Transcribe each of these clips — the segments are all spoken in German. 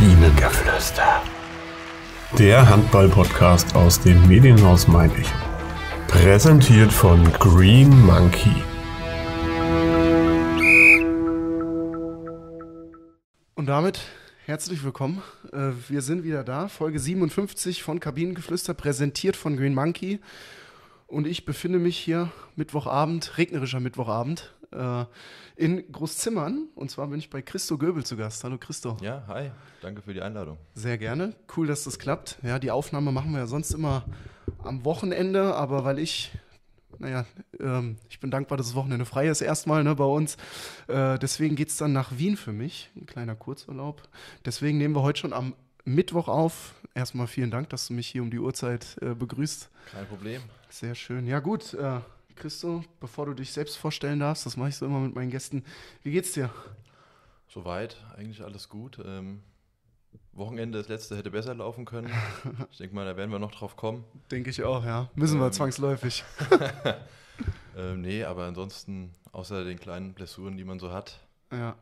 Kabinengeflüster. Der Handball-Podcast aus dem Medienhaus Meinlich. Präsentiert von Green Monkey. Und damit herzlich willkommen. Äh, Wir sind wieder da. Folge 57 von Kabinengeflüster, präsentiert von Green Monkey. Und ich befinde mich hier Mittwochabend, regnerischer Mittwochabend, äh, in Großzimmern. Und zwar bin ich bei Christo Göbel zu Gast. Hallo Christo. Ja, hi, danke für die Einladung. Sehr gerne. Cool, dass das klappt. Ja, die Aufnahme machen wir ja sonst immer am Wochenende, aber weil ich, naja, ähm, ich bin dankbar, dass das Wochenende frei ist erstmal ne, bei uns. Äh, deswegen geht es dann nach Wien für mich. Ein kleiner Kurzurlaub. Deswegen nehmen wir heute schon am Mittwoch auf. Erstmal vielen Dank, dass du mich hier um die Uhrzeit äh, begrüßt. Kein Problem. Sehr schön. Ja, gut. Äh, Christo, bevor du dich selbst vorstellen darfst, das mache ich so immer mit meinen Gästen. Wie geht's dir? Soweit, eigentlich alles gut. Ähm, Wochenende, das letzte hätte besser laufen können. Ich denke mal, da werden wir noch drauf kommen. Denke ich auch, ja. Müssen wir Ähm, zwangsläufig. Ähm, nee, aber ansonsten, außer den kleinen Blessuren, die man so hat, Ja.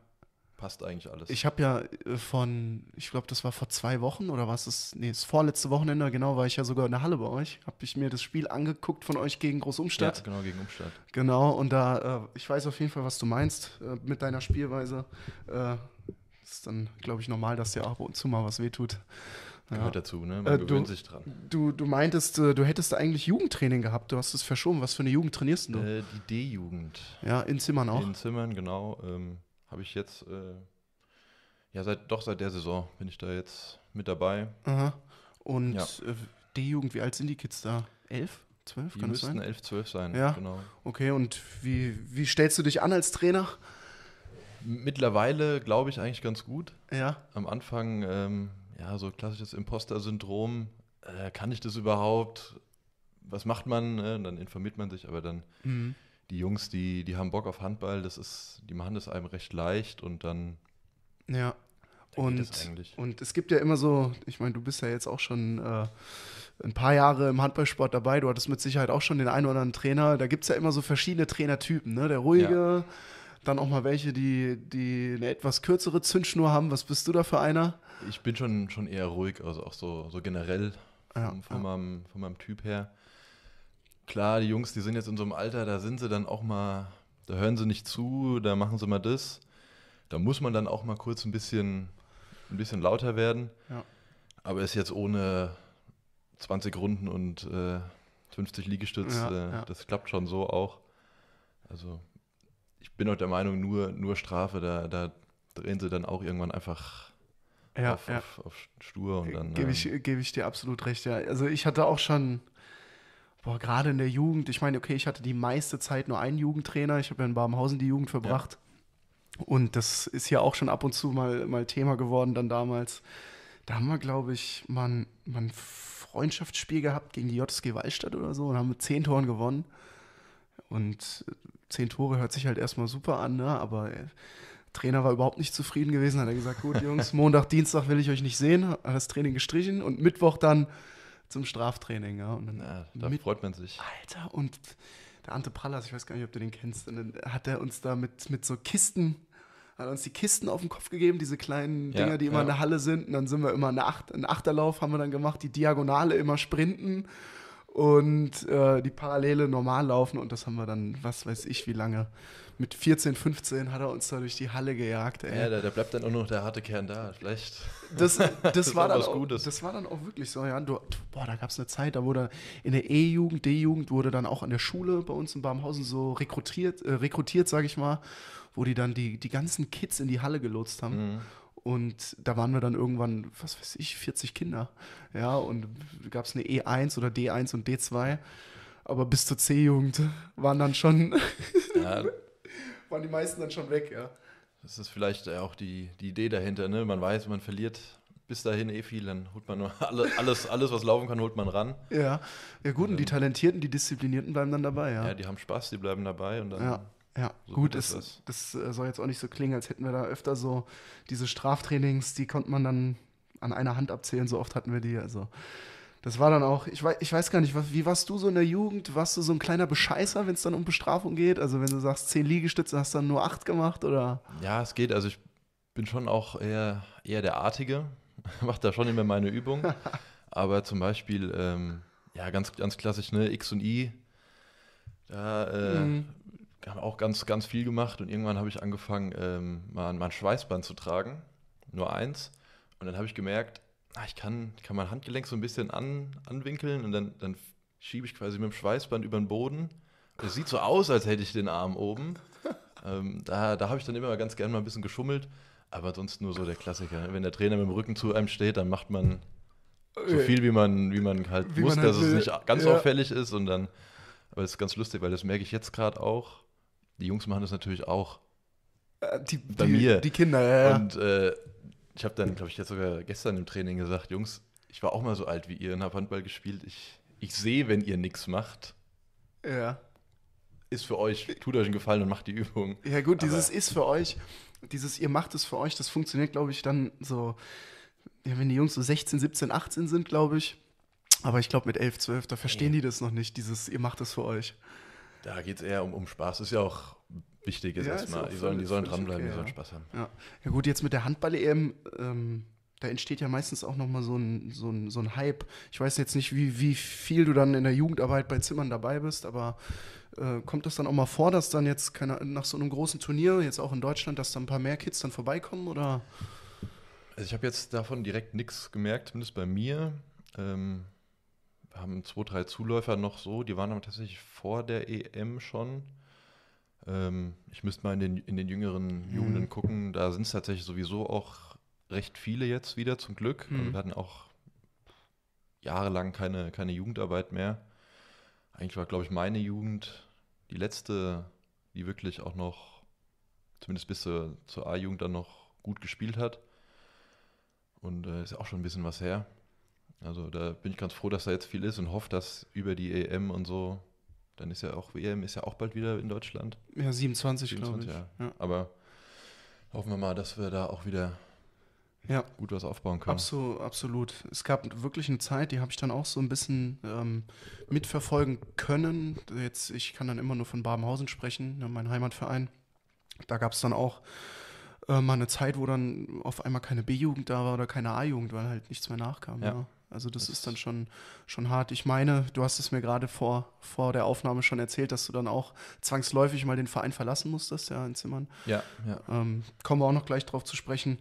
Passt eigentlich alles. Ich habe ja äh, von, ich glaube, das war vor zwei Wochen oder was ist, nee, das vorletzte Wochenende, genau, war ich ja sogar in der Halle bei euch. Habe ich mir das Spiel angeguckt von euch gegen ja, Großumstadt. genau, gegen Umstadt. Genau, und da, äh, ich weiß auf jeden Fall, was du meinst äh, mit deiner Spielweise. Äh, ist dann, glaube ich, normal, dass dir ab und zu mal was wehtut. Ja. Gehört dazu, ne? Man Äh, gewöhnt du- sich dran. Du, du meintest, äh, du hättest eigentlich Jugendtraining gehabt, du hast es verschoben. Was für eine Jugend trainierst du? Die D-Jugend ja, in Zimmern auch. in Zimmern, genau, ähm, habe ich jetzt, äh, ja, seit, doch seit der Saison bin ich da jetzt mit dabei. Aha. Und Ja. äh, D-Jugend, wie alt sind die Kids da? Elf? Zwölf? Die Kann das müssten sein? 11, 12 sein, Ja. genau. Okay, und wie, wie stellst du dich an als Trainer? Mittlerweile glaube ich eigentlich ganz gut. Ja. Am Anfang, ähm, ja, so klassisches Imposter-Syndrom. Äh, kann ich das überhaupt? Was macht man? Äh, dann informiert man sich, aber dann Mhm. Die Jungs, die, die haben Bock auf Handball, das ist, die machen das einem recht leicht und dann, Ja. dann Und, und es gibt ja immer so, ich meine, du bist ja jetzt auch schon äh, ein paar Jahre im Handballsport dabei, du hattest mit Sicherheit auch schon den einen oder anderen Trainer. Da gibt es ja immer so verschiedene Trainertypen, ne? Der ruhige, dann auch mal welche, die, die eine etwas kürzere Zündschnur haben. Was bist du da für einer? Ich bin schon, schon eher ruhig, also auch so, so generell Ja, von, ja. Meinem, von meinem Typ her. Klar, die Jungs, die sind jetzt in so einem Alter, da sind sie dann auch mal, da hören sie nicht zu, da machen sie mal das. Da muss man dann auch mal kurz ein bisschen, ein bisschen lauter werden. Ja. Aber ist jetzt ohne 20 Runden und äh, 50 Liegestütz, Ja, äh, ja. das klappt schon so auch. Also ich bin auch der Meinung, nur, nur Strafe, da, da drehen sie dann auch irgendwann einfach Ja, auf, ja. auf, auf stur und dann. Gebe ich, ähm, gebe ich dir absolut recht, ja. Also ich hatte auch schon, boah, gerade in der Jugend, ich meine, okay, ich hatte die meiste Zeit nur einen Jugendtrainer. Ich habe ja in Babenhausen die Jugend verbracht. Und das ist hier auch schon ab und zu mal, mal Thema geworden dann damals. Da haben wir, glaube ich, mal ein, mal ein Freundschaftsspiel gehabt gegen die JSG Wallstadt oder so und haben mit zehn Toren gewonnen. Und zehn Tore hört sich halt erstmal super an, ne? aber äh, Trainer war überhaupt nicht zufrieden gewesen. Hat er gesagt, gut, Jungs, Montag, Dienstag will ich euch nicht sehen. Hat das Training gestrichen und Mittwoch dann zum Straftraining. Ja. Und dann, Ja, da mit, freut man sich. Alter, und der Ante Prallas, ich weiß gar nicht, ob du den kennst, und dann hat er uns da mit, mit so Kisten, hat uns die Kisten auf den Kopf gegeben, diese kleinen Ja, Dinger, die immer ja. in der Halle sind. Und dann sind wir immer eine Acht, einen Achterlauf haben wir dann gemacht, die Diagonale immer sprinten und äh, die Parallele normal laufen. Und das haben wir dann, was weiß ich, wie lange. Mit 14, 15 hat er uns da durch die Halle gejagt. Ey. Ja, da, da bleibt dann auch noch der harte Kern da. Vielleicht. Das, das, Das war dann auch, Gutes. das war dann auch wirklich so, ja. Du, boah, da gab es eine Zeit, da wurde in der E-Jugend, D-Jugend, wurde dann auch an der Schule bei uns in Barmhausen so rekrutiert, äh, rekrutiert, sage ich mal, wo die dann die, die ganzen Kids in die Halle gelotst haben. Mhm. Und da waren wir dann irgendwann, was weiß ich, 40 Kinder. Ja, und gab es eine E1 oder D1 und D2. Aber bis zur C-Jugend waren dann schon, Ja, waren die meisten dann schon weg, ja. das ist vielleicht ja auch die, die Idee dahinter. Ne? Man weiß, man verliert bis dahin eh viel, dann holt man nur alle, alles, alles, was laufen kann, holt man ran. Ja, ja gut, und die Talentierten, die Disziplinierten bleiben dann dabei, Ja, die haben Spaß, die bleiben dabei und dann. Ja, ja. so gut, gut ist das, das äh, soll jetzt auch nicht so klingen, als hätten wir da öfter so diese Straftrainings, die konnte man dann an einer Hand abzählen, so oft hatten wir die. Also das war dann auch, ich weiß, ich weiß gar nicht, was, wie warst du so in der Jugend? Warst du so ein kleiner Bescheißer, wenn es dann um Bestrafung geht? Also wenn du sagst, zehn Liegestütze, hast du dann nur acht gemacht oder? Ja, es geht. Also ich bin schon auch eher, eher der Artige. mache da schon immer meine Übung. Aber zum Beispiel, ähm, ja, ganz, ganz klassisch, ne, X und I. Da äh, Mhm. haben auch ganz, ganz viel gemacht und irgendwann habe ich angefangen, ähm, mal, mal ein Schweißband zu tragen. Nur eins. Und dann habe ich gemerkt, ah, ich kann, kann mein Handgelenk so ein bisschen an, anwinkeln und dann, dann schiebe ich quasi mit dem Schweißband über den Boden. Es sieht so aus, als hätte ich den Arm oben. ähm, da da habe ich dann immer ganz gerne mal ein bisschen geschummelt. Aber sonst nur so der Klassiker. ne? Wenn der Trainer mit dem Rücken zu einem steht, dann macht man so viel, wie man, wie man halt Wie muss, man halt dass es will. nicht ganz Ja. auffällig ist. Und dann, aber es ist ganz lustig, weil das merke ich jetzt gerade auch. Die Jungs machen das natürlich auch. Äh, Die, Bei die, mir. Die Kinder, ja. ja. Und äh, ich habe dann, glaube ich, jetzt sogar gestern im Training gesagt, Jungs, ich war auch mal so alt wie ihr und habe Handball gespielt. Ich, ich sehe, wenn ihr nichts macht, ja. ist für euch, tut euch einen Gefallen und macht die Übung. Ja gut, Aber- dieses ist für euch, dieses ihr macht es für euch, das funktioniert, glaube ich, dann so, ja, wenn die Jungs so 16, 17, 18 sind, glaube ich. Aber ich glaube mit 11, 12, da verstehen die das noch nicht, dieses ihr macht es für euch. Da geht es eher um, um Spaß. Ist ja auch wichtig jetzt Ja, ist erstmal. auch Die sollen, die sollen dranbleiben, okay, die sollen. Spaß haben. Ja, ja gut, jetzt mit der Handball-EM, ähm, da entsteht ja meistens auch nochmal so ein, so, ein, so ein Hype. Ich weiß jetzt nicht, wie, wie viel du dann in der Jugendarbeit bei Zimmern dabei bist, aber äh, kommt das dann auch mal vor, dass dann jetzt keine, nach so einem großen Turnier, jetzt auch in Deutschland, dass dann ein paar mehr Kids dann vorbeikommen oder? Also ich habe jetzt davon direkt nichts gemerkt, zumindest bei mir. Ähm, wir haben zwei, drei Zuläufer noch so, die waren aber tatsächlich vor der EM schon. Ähm, ich müsste mal in den, in den jüngeren Jugenden Mhm. gucken. Da sind es tatsächlich sowieso auch recht viele jetzt wieder, zum Glück. Mhm. Also wir hatten auch jahrelang keine, keine Jugendarbeit mehr. Eigentlich war, glaube ich, meine Jugend die letzte, die wirklich auch noch, zumindest bis zur, zur A-Jugend dann noch gut gespielt hat. Und äh, ist ja auch schon ein bisschen was her. Also da bin ich ganz froh, dass da jetzt viel ist und hoffe, dass über die EM und so, dann ist ja auch, EM ist ja auch bald wieder in Deutschland. Ja, 27, glaube ich. 27, Ja. ja. Aber hoffen wir mal, dass wir da auch wieder Ja. gut was aufbauen können. Absolut, absolut. Es gab wirklich eine Zeit, die habe ich dann auch so ein bisschen ähm, mitverfolgen können. Jetzt, ich kann dann immer nur von Babenhausen sprechen, ne, mein Heimatverein. Da gab es dann auch äh, mal eine Zeit, wo dann auf einmal keine B-Jugend da war oder keine A-Jugend, weil halt nichts mehr nachkam. Ja. Ja. Also das, Das ist dann schon, schon hart. Ich meine, du hast es mir gerade vor, vor der Aufnahme schon erzählt, dass du dann auch zwangsläufig mal den Verein verlassen musstest, ja, in Zimmern. Ja, ja. Ähm, kommen wir auch noch gleich drauf zu sprechen.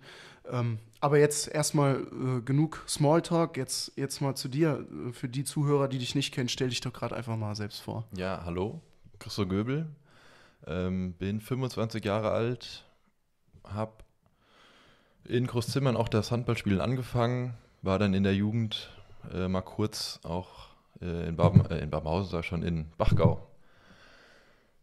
Ähm, aber jetzt erstmal äh, genug Smalltalk. Jetzt, jetzt mal zu dir. Äh, Für die Zuhörer, die dich nicht kennen, stell dich doch gerade einfach mal selbst vor. Ja, hallo, Christo Göbel. Ähm, bin 25 Jahre alt, habe in Großzimmern auch das Handballspielen angefangen, war dann in der Jugend äh, mal kurz auch äh, in, Baben, äh, in Babenhausen, sag ich schon, in Bachgau.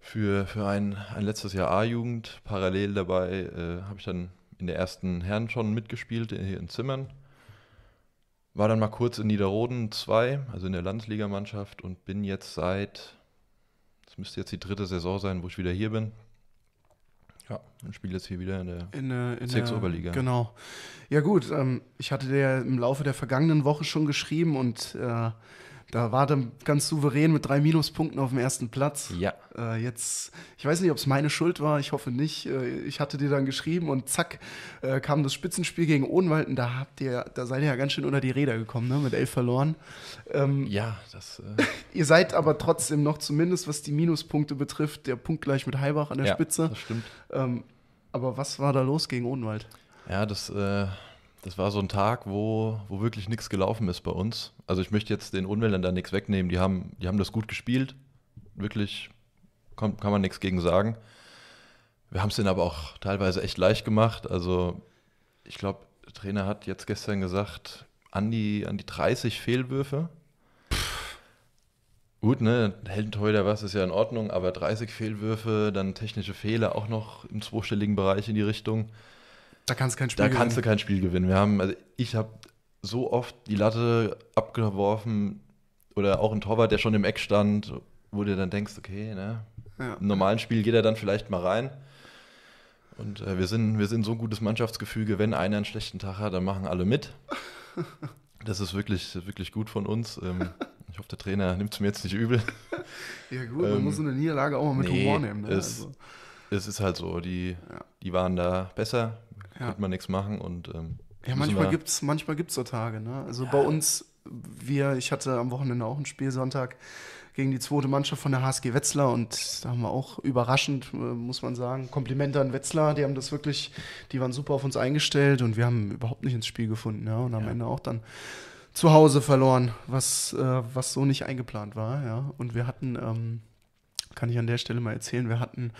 Für, für ein, ein letztes Jahr A-Jugend. Parallel dabei äh, habe ich dann in der ersten Herren schon mitgespielt, äh, hier in Zimmern. War dann mal kurz in Niederroden 2, also in der Landesligamannschaft und bin jetzt seit, das müsste jetzt die dritte Saison sein, wo ich wieder hier bin. Ja, und spiele jetzt hier wieder in der In, äh, in Bezirksoberliga. Genau. Ja gut, ähm, ich hatte dir ja im Laufe der vergangenen Woche schon geschrieben und äh, da war dann ganz souverän mit drei Minuspunkten auf dem ersten Platz. Ja. Äh, jetzt, ich weiß nicht, ob es meine Schuld war, ich hoffe nicht. Äh, ich hatte dir dann geschrieben und zack, äh, kam das Spitzenspiel gegen Odenwald und da habt ihr, da seid ihr ja ganz schön unter die Räder gekommen, ne? Mit elf verloren. Ähm, Ja, das äh, Ihr seid aber trotzdem noch, zumindest was die Minuspunkte betrifft, der Punkt gleich mit Heibach an der ja, Spitze. Das stimmt. Ähm, aber was war da los gegen Odenwald? Ja, das, äh, das war so ein Tag, wo, wo wirklich nichts gelaufen ist bei uns. Also ich möchte jetzt den Unwäldern da nichts wegnehmen. Die haben, die haben das gut gespielt. Wirklich kann, kann man nichts gegen sagen. Wir haben es denen aber auch teilweise echt leicht gemacht. Also ich glaube, der Trainer hat jetzt gestern gesagt, an die, an die 30 Fehlwürfe. Gut, ne, Heldentorhüter was ist ja in Ordnung, aber 30 Fehlwürfe, dann technische Fehler auch noch im zweistelligen Bereich in die Richtung. Da kannst du kein Spiel Da kannst du gewinnen. kein Spiel gewinnen. Wir haben, also ich habe so oft die Latte abgeworfen oder auch ein Torwart, der schon im Eck stand, wo du dann denkst, okay, ne, Ja. im normalen Spiel geht er dann vielleicht mal rein. Und äh, wir, sind, wir sind so ein gutes Mannschaftsgefüge, wenn einer einen schlechten Tag hat, dann machen alle mit. Das ist wirklich, wirklich gut von uns. Ähm, ich hoffe, der Trainer nimmt es mir jetzt nicht übel. Ja gut, man Ähm, muss so eine Niederlage auch mal mit nee, Humor nehmen. Ne? es- Es ist halt so, die, Ja. die waren da besser, Ja. konnte man nichts machen und ähm, Ja, manchmal gibt es manchmal gibt's so Tage. Ne? Also ja. bei uns, wir, ich hatte am Wochenende auch ein Spiel Sonntag gegen die zweite Mannschaft von der HSG Wetzlar und da haben wir auch überraschend, äh, muss man sagen, Komplimente an Wetzlar, die haben das wirklich, die waren super auf uns eingestellt und wir haben überhaupt nicht ins Spiel gefunden, ja, und am ja. Ende auch dann zu Hause verloren, was, äh, was so nicht eingeplant war, ja, und wir hatten, ähm, kann ich an der Stelle mal erzählen, wir hatten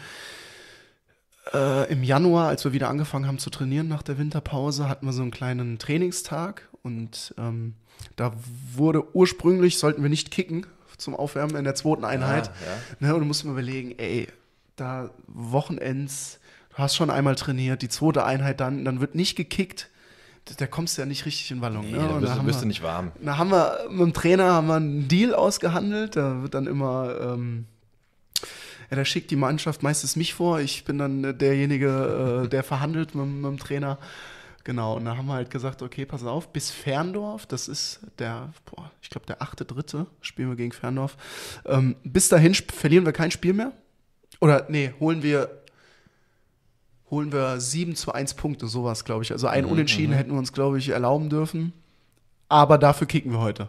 äh, im Januar, als wir wieder angefangen haben zu trainieren nach der Winterpause, hatten wir so einen kleinen Trainingstag und ähm, da wurde ursprünglich, sollten wir nicht kicken, zum Aufwärmen in der zweiten Einheit. Ah, ja. ne, und du musst mir überlegen, ey, da Wochenends, du hast schon einmal trainiert, die zweite Einheit dann, dann wird nicht gekickt. Da kommst du ja nicht richtig in Wallung. Nee, ne? da bist, da bist wir, du nicht warm. Da haben wir mit dem Trainer haben wir einen Deal ausgehandelt. Da wird dann immer, ähm, ja, da schickt die Mannschaft meistens mich vor. Ich bin dann derjenige, äh, der verhandelt mit, mit dem Trainer. Genau, und da haben wir halt gesagt, okay, pass auf, bis Ferndorf, das ist der, boah, ich glaube, der achte, dritte, spielen wir gegen Ferndorf. Ähm, bis dahin verlieren wir kein Spiel mehr. Oder, nee, holen wir, holen wir 7 zu 1 Punkte, sowas, glaube ich. Also ein mhm, Unentschieden mhm. hätten wir uns, glaube ich, erlauben dürfen. Aber dafür kicken wir heute.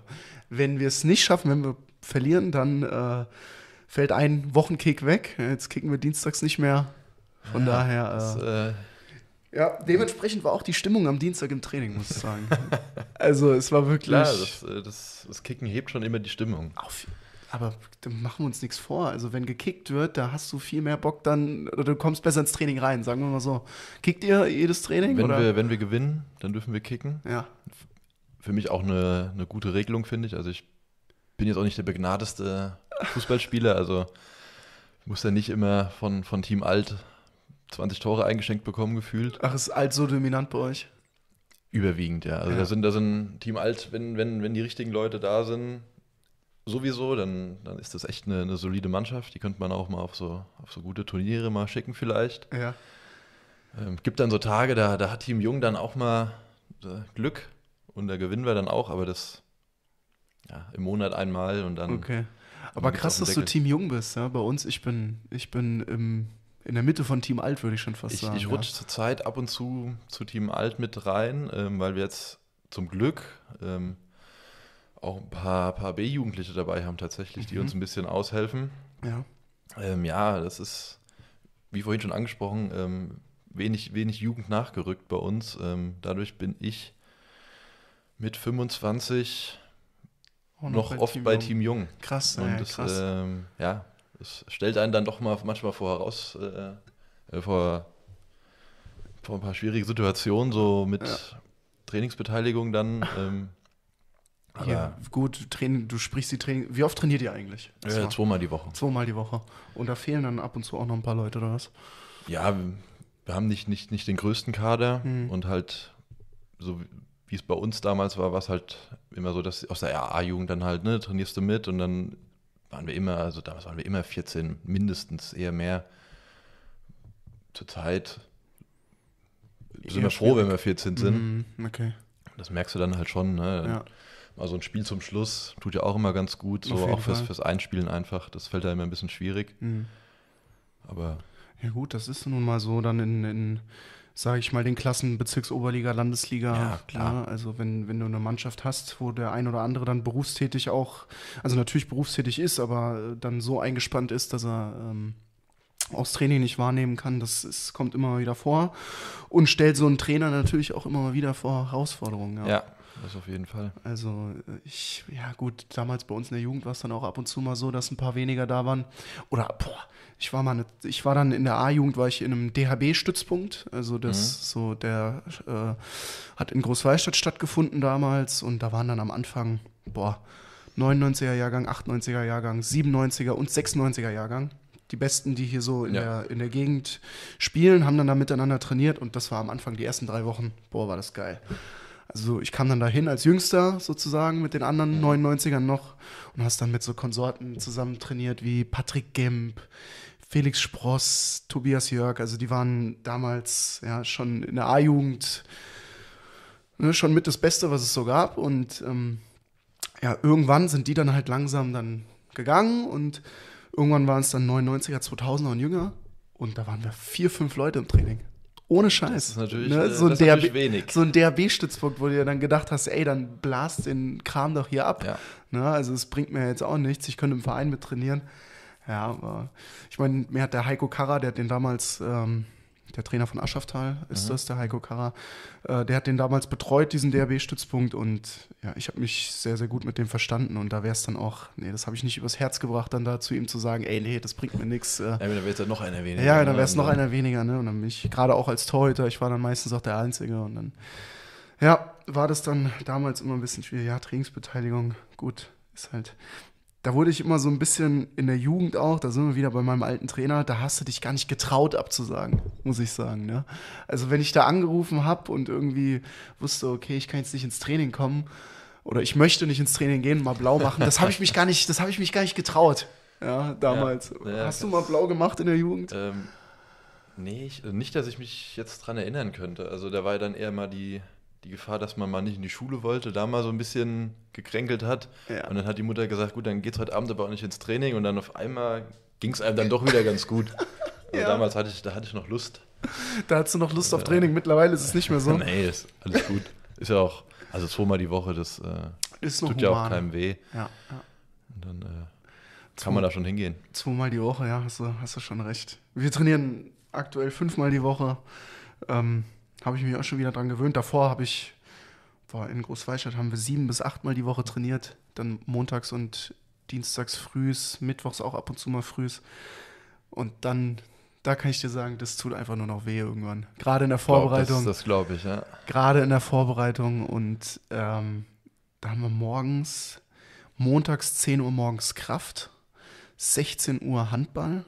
Wenn wir es nicht schaffen, wenn wir verlieren, dann äh, fällt ein Wochenkick weg. Jetzt kicken wir dienstags nicht mehr. Von ja, daher. Äh, das, äh ja, dementsprechend war auch die Stimmung am Dienstag im Training, muss ich sagen. also es war wirklich. Klar, das, äh, das, das Kicken hebt schon immer die Stimmung. Auf, aber machen wir uns nichts vor. Also wenn gekickt wird, da hast du viel mehr Bock dann, oder du kommst besser ins Training rein, sagen wir mal so. Kickt ihr jedes Training? Wenn, oder? Wir, wenn wir gewinnen, dann dürfen wir kicken. Ja. Für mich auch eine, eine gute Regelung, finde ich. Also ich bin jetzt auch nicht der begnadeste Fußballspieler, also ich muss ja nicht immer von, von Team Alt 20 Tore eingeschenkt bekommen, gefühlt. Ach, ist alt so dominant bei euch? Überwiegend, ja. Also ja. da sind, da sind Team Alt, wenn, wenn, wenn die richtigen Leute da sind, sowieso, dann, dann ist das echt eine, eine solide Mannschaft. Die könnte man auch mal auf so, auf so gute Turniere mal schicken, vielleicht. Ja. Ähm, gibt dann so Tage, da, da hat Team Jung dann auch mal äh, Glück und da gewinnen wir dann auch, aber das ja, im Monat einmal und dann. Okay. Aber krass, dass du Team Jung bist, ja. Bei uns, ich bin, ich bin im in der Mitte von Team Alt, würde ich schon fast ich, sagen. Ich rutsche ja. zurzeit ab und zu zu Team Alt mit rein, ähm, weil wir jetzt zum Glück ähm, auch ein paar, paar B-Jugendliche dabei haben tatsächlich, die mhm. uns ein bisschen aushelfen. Ja. Ähm, ja, das ist, wie vorhin schon angesprochen, ähm, wenig, wenig Jugend nachgerückt bei uns. Ähm, dadurch bin ich mit 25 noch, noch bei oft Team bei Jung. Team Jung. Krass, Und ja, das, krass. Ähm, ja, es stellt einen dann doch mal manchmal vor heraus, äh, äh, vor, vor ein paar schwierige Situationen, so mit ja. Trainingsbeteiligung dann. Ähm, ja, gut, Training, du sprichst die Training. Wie oft trainiert ihr eigentlich? Ja, zweimal die Woche. Zweimal die Woche. Und da fehlen dann ab und zu auch noch ein paar Leute, oder was? Ja, wir haben nicht, nicht, nicht den größten Kader mhm. und halt, so wie es bei uns damals war, war es halt immer so, dass aus der RA-Jugend dann halt, ne, trainierst du mit und dann waren wir immer, also damals waren wir immer 14, mindestens eher mehr. Zurzeit sind wir froh, wenn wir 14 sind. Mm, okay. Das merkst du dann halt schon. Ne? Ja. Mal so ein Spiel zum Schluss tut ja auch immer ganz gut, so auch fürs, fürs, Einspielen einfach. Das fällt da immer ein bisschen schwierig. Mhm. Aber. Ja, gut, das ist nun mal so dann in, in sage ich mal, den Klassen Bezirksoberliga, Landesliga. Ja, klar. Ja, also wenn, wenn du eine Mannschaft hast, wo der ein oder andere dann berufstätig auch, also natürlich berufstätig ist, aber dann so eingespannt ist, dass er ähm, auch das Training nicht wahrnehmen kann, das ist, kommt immer wieder vor und stellt so einen Trainer natürlich auch immer mal wieder vor Herausforderungen. Ja. ja. Das auf jeden Fall. Also ich, ja gut, damals bei uns in der Jugend war es dann auch ab und zu mal so, dass ein paar weniger da waren. Oder boah, ich war mal, eine, ich war dann in der A-Jugend, war ich in einem DHB-Stützpunkt. Also das mhm. so, der äh, hat in Großwallstadt stattgefunden damals und da waren dann am Anfang, boah, 99er Jahrgang, 98er Jahrgang, 97er und 96er Jahrgang. Die Besten, die hier so in, ja. der, in der Gegend spielen, haben dann da miteinander trainiert und das war am Anfang die ersten drei Wochen. Boah, war das geil. Also ich kam dann dahin als Jüngster sozusagen mit den anderen 99ern noch und hast dann mit so Konsorten zusammen trainiert wie Patrick Gemp, Felix Spross, Tobias Jörg. Also die waren damals ja schon in der A-Jugend ne, schon mit das Beste, was es so gab. Und ähm, ja, irgendwann sind die dann halt langsam dann gegangen und irgendwann waren es dann 99er, 2000er und jünger. Und da waren wir vier, fünf Leute im Training. Ohne Scheiß. Das ist natürlich, ne? äh, so, ein das ist natürlich DRB wenig. so ein DRB-Stützpunkt, wo du dir dann gedacht hast, ey, dann blast den Kram doch hier ab. Ja. Ne? Also es bringt mir jetzt auch nichts. Ich könnte im Verein mit trainieren. Ja, aber ich meine, mir hat der Heiko Karrer, der hat den damals, ähm, der Trainer von Aschaftal ist das, der Heiko Karrer, äh, der hat den damals betreut, diesen DRB-Stützpunkt und ja, ich habe mich sehr, sehr gut mit dem verstanden und da wäre es dann auch, nee, das habe ich nicht übers Herz gebracht, dann da zu ihm zu sagen, ey, nee, das bringt mir nichts. Äh, Ja, dann wäre jetzt ja noch einer weniger. ja, dann ne? wäre es noch dann- einer weniger, ne? Und dann bin ich gerade auch als Torhüter, ich war dann meistens auch der Einzige und dann, ja, war das dann damals immer ein bisschen schwierig. Ja, Trainingsbeteiligung, gut, ist halt. Da wurde ich immer so ein bisschen in der Jugend auch, da sind wir wieder bei meinem alten Trainer, da hast du dich gar nicht getraut abzusagen, muss ich sagen. Ne? Also wenn ich da angerufen habe und irgendwie wusste, okay, ich kann jetzt nicht ins Training kommen oder ich möchte nicht ins Training gehen, mal blau machen, das habe ich mich gar nicht, das habe ich mich gar nicht getraut. Ja, damals. Ja, hast du mal blau gemacht in der Jugend? Ähm, nee, ich, also nicht, dass ich mich jetzt dran erinnern könnte. Also da war ja dann eher mal die, die Gefahr, dass man mal nicht in die Schule wollte, da mal so ein bisschen gekränkelt hat. Ja. Und dann hat die Mutter gesagt, gut, dann geht's heute Abend aber auch nicht ins Training. Und dann auf einmal ging es einem dann doch wieder ganz gut. Also Ja. Damals hatte ich, da hatte ich noch Lust. Da hast du noch Lust auf Training. Mittlerweile ist es nicht mehr so. Nee, ist alles gut. Ist ja auch, also zweimal die Woche, das äh, tut ja auch human. keinem weh. Ja, ja. Und dann äh, kann man da schon hingehen. Zweimal die Woche, ja, hast du, hast du schon recht. Wir trainieren aktuell fünfmal die Woche. Ähm, habe ich mich auch schon wieder dran gewöhnt. Davor habe ich, boah, in Großweistadt haben wir sieben bis achtmal die Woche trainiert. Dann montags und dienstags frühs, mittwochs auch ab und zu mal frühs. Und dann, da kann ich dir sagen, das tut einfach nur noch weh irgendwann. Gerade in der Vorbereitung. Glaub, das das glaube ich, ja. gerade in der Vorbereitung und ähm, da haben wir morgens, montags 10 Uhr morgens Kraft, 16 Uhr Handball,